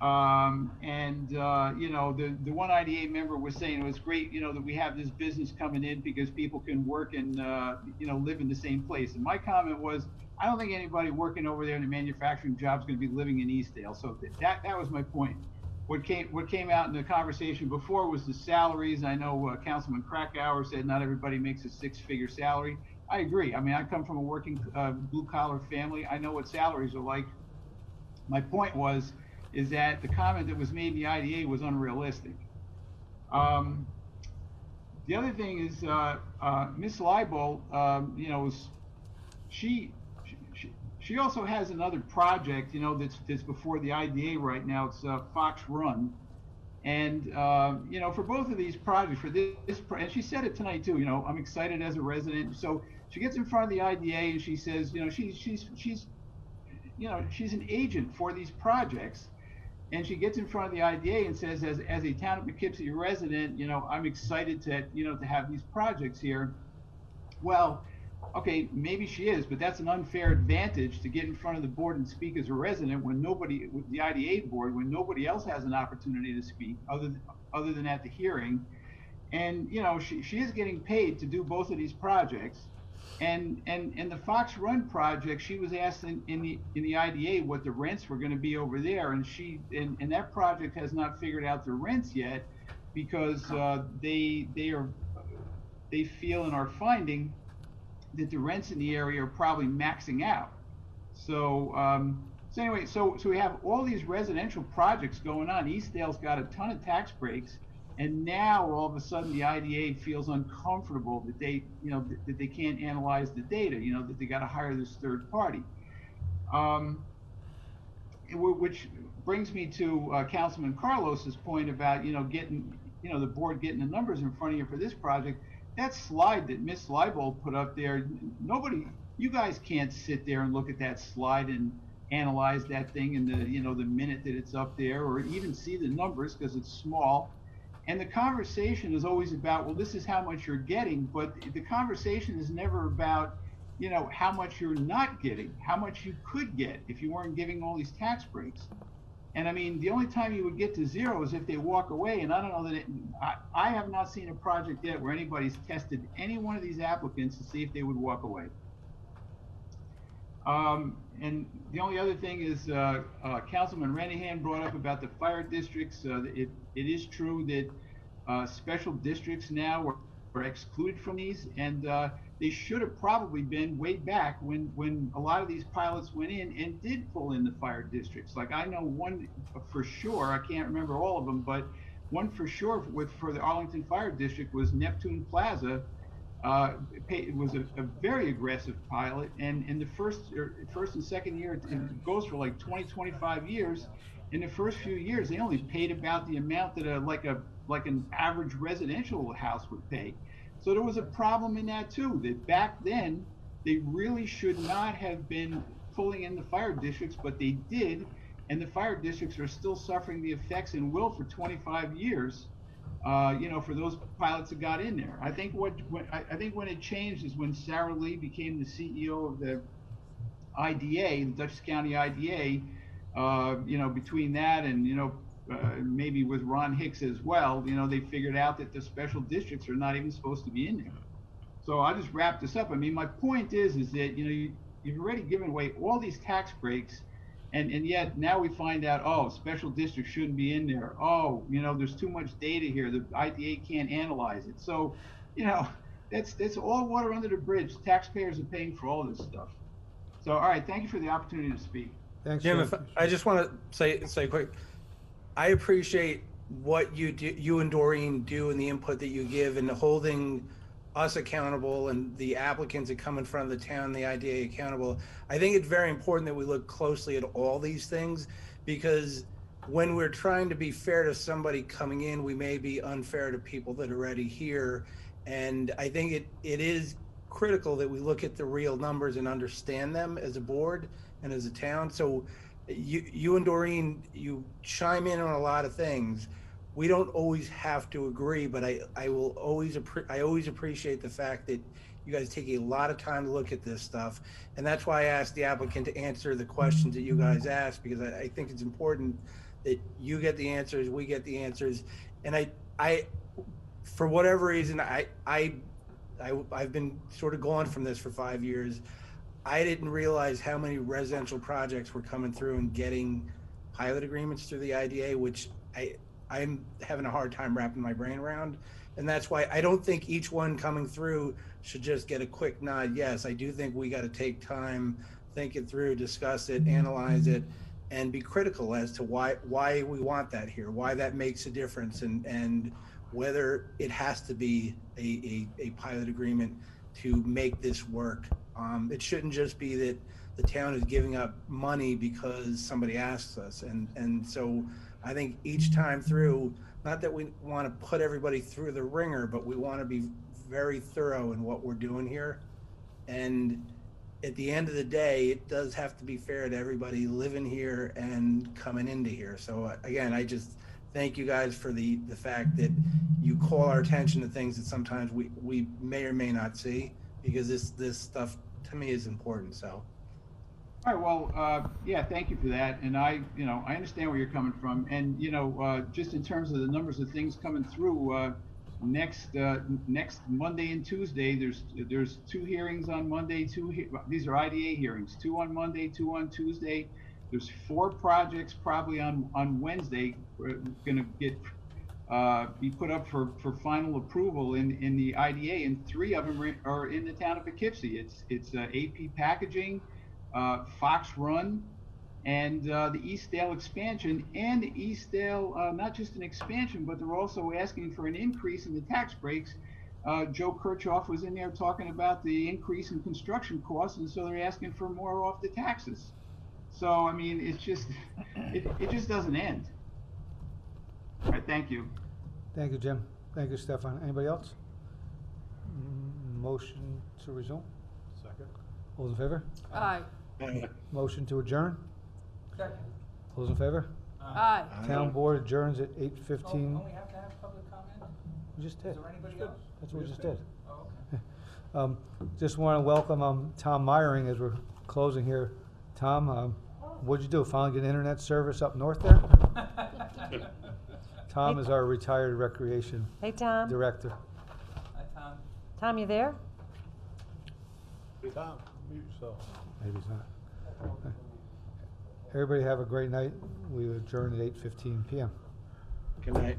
E: Um, and, uh, you know, the, the one IDA member was saying it was great, you know, that we have this business coming in because people can work and, uh, you know, live in the same place. And my comment was, I don't think anybody working over there in a manufacturing job is going to be living in Eastdale. So that, that was my point. What came, what came out in the conversation before was the salaries. I know uh, Councilman Krakauer said not everybody makes a six-figure salary. I agree. I mean, I come from a working, uh, blue-collar family. I know what salaries are like. My point was, is that the comment that was made in the IDA was unrealistic. Um, the other thing is, uh, uh, Ms. Libolt, um, you know, was, she, she, she also has another project, you know, that's, that's before the IDA right now. It's, uh, Fox Run. And, uh, you know, for both of these projects, for this, this, and she said it tonight too, you know, I'm excited as a resident. So she gets in front of the IDA and she says, you know, she's, she's, she's, you know, she's an agent for these projects. And she gets in front of the IDA and says, as, as a town of Poughkeepsie resident, you know, I'm excited to, you know, to have these projects here. Well, okay, maybe she is, but that's an unfair advantage to get in front of the board and speak as a resident when nobody, with the IDA board, when nobody else has an opportunity to speak other than, other than at the hearing. And, you know, she, she is getting paid to do both of these projects. And, and, and the Fox Run project, she was asked in, in the, in the IDA what the rents were gonna be over there, and she, and, and that project has not figured out the rents yet because, uh, they, they are, they feel and are finding that the rents in the area are probably maxing out. So, um, so anyway, so, so we have all these residential projects going on. Eastdale's got a ton of tax breaks. And now all of a sudden the IDA feels uncomfortable that they, you know, that, that they can't analyze the data, you know, that they got to hire this third party. Um, which brings me to uh, Councilman Carlos's point about, you know, getting, you know, the board getting the numbers in front of you for this project. That slide that Miss Libolt put up there, nobody, you guys can't sit there and look at that slide and analyze that thing in the, you know, the minute that it's up there or even see the numbers because it's small. And the conversation is always about, well, this is how much you're getting, but the conversation is never about, you know, how much you're not getting, how much you could get if you weren't giving all these tax breaks. And I mean, the only time you would get to zero is if they walk away. And I don't know that it, I, I have not seen a project yet where anybody's tested any one of these applicants to see if they would walk away. Um, and the only other thing is, uh, uh, Councilman Renahan brought up about the fire districts. Uh, it, it is true that, uh, special districts now are, are excluded from these, and, uh, they should have probably been way back when, when a lot of these pilots went in and did pull in the fire districts. Like, I know one for sure, I can't remember all of them, but one for sure with, for the Arlington Fire District was Neptune Plaza, uh, it was a, a very aggressive pilot, and in the first er, first and second year, it, goes for like 20, 25 years. In the first few years, they only paid about the amount that a like a like an average residential house would pay. So there was a problem in that too. That back then, they really should not have been pulling in the fire districts, but they did, and the fire districts are still suffering the effects and will for 25 years uh, you know, for those pilots that got in there. I think what, what I, I think when it changed is when Sarah Lee became the CEO of the IDA, the Dutchess County IDA. Uh, you know, between that and you know, uh, maybe with Ron Hicks as well, you know, they figured out that the special districts are not even supposed to be in there. So I'll just wrap this up. I mean, my point is, is that you know, you, you've already given away all these tax breaks and and yet now we find out oh special districts shouldn't be in there. Oh you know there's too much data here. The ida can't analyze it. So you know that's that's all water under the bridge. Taxpayers are paying for all this stuff. So all right thank you for the opportunity to speak.
A: Thanks,
J: Jim,
A: Jim.
J: if I just want to say say quick, I appreciate what you do, you and Doreen do, and the input that you give, and the holding us accountable and the applicants that come in front of the town, the IDA accountable. I think it's very important that we look closely at all these things because when we're trying to be fair to somebody coming in, we may be unfair to people that are already here. And I think it, it is critical that we look at the real numbers and understand them as a board and as a town. So you, you and Doreen, you chime in on a lot of things we don't always have to agree, but I, I will always I always appreciate the fact that you guys take a lot of time to look at this stuff, and that's why I asked the applicant to answer the questions that you guys asked because I, I think it's important that you get the answers, we get the answers, and I I for whatever reason I I, I I've been sort of gone from this for five years. I didn't realize how many residential projects were coming through and getting pilot agreements through the IDA, which I I'm having a hard time wrapping my brain around. And that's why I don't think each one coming through should just get a quick nod. Yes, I do think we got to take time, think it through, discuss it, analyze it, and be critical as to why why we want that here, why that makes a difference, and and whether it has to be a, a, a pilot agreement to make this work. Um, it shouldn't just be that the town is giving up money because somebody asks us, and and so I think each time through, not that we want to put everybody through the ringer, but we want to be very thorough in what we're doing here. And at the end of the day, it does have to be fair to everybody living here and coming into here. So uh, again, I just thank you guys for the, the fact that you call our attention to things that sometimes we, we may or may not see because this, this stuff to me is important. So.
E: All right, well, uh, yeah, thank you for that. And I, you know, I understand where you're coming from. And, you know, uh, just in terms of the numbers of things coming through, uh, next, uh, next Monday and Tuesday, there's, there's two hearings on Monday, two, he- these are IDA hearings, two on Monday, two on Tuesday. There's four projects probably on, on Wednesday, uh, gonna get, uh, be put up for, for final approval in, in the IDA, and three of them are- in the town of Poughkeepsie. It's, it's, AP Packaging, uh, Fox Run, and uh, the Eastdale expansion, and the Eastdale, uh, not just an expansion, but they're also asking for an increase in the tax breaks. Uh, Joe Kirchhoff was in there talking about the increase in construction costs, and so they're asking for more off the taxes. So I mean, it's just, it, it just doesn't end. All right, thank you.
A: Thank you, Jim. Thank you, Stefan. Anybody else? Mm, Motion to resume?
D: Second.
A: All those in favor?
I: Aye.
A: Motion to adjourn?
F: Second.
A: All those in favor?
I: Aye.
A: Town board adjourns at eight fifteen.
F: Don't we have to have public comment?
A: We just did.
F: Is there anybody else?
A: That's what we just did.
F: Oh, okay.
A: Um, just want to welcome, um, Tom Meyering as we're closing here. Tom, um, what'd you do? Finally get internet service up north there? Tom is our retired recreation
C: Hey, Tom.
A: director.
F: Hi, Tom.
C: Tom, you there?
D: Tom, mute yourself.
A: Maybe he's not. Everybody have a great night. We adjourn at eight fifteen PM.
J: Good night.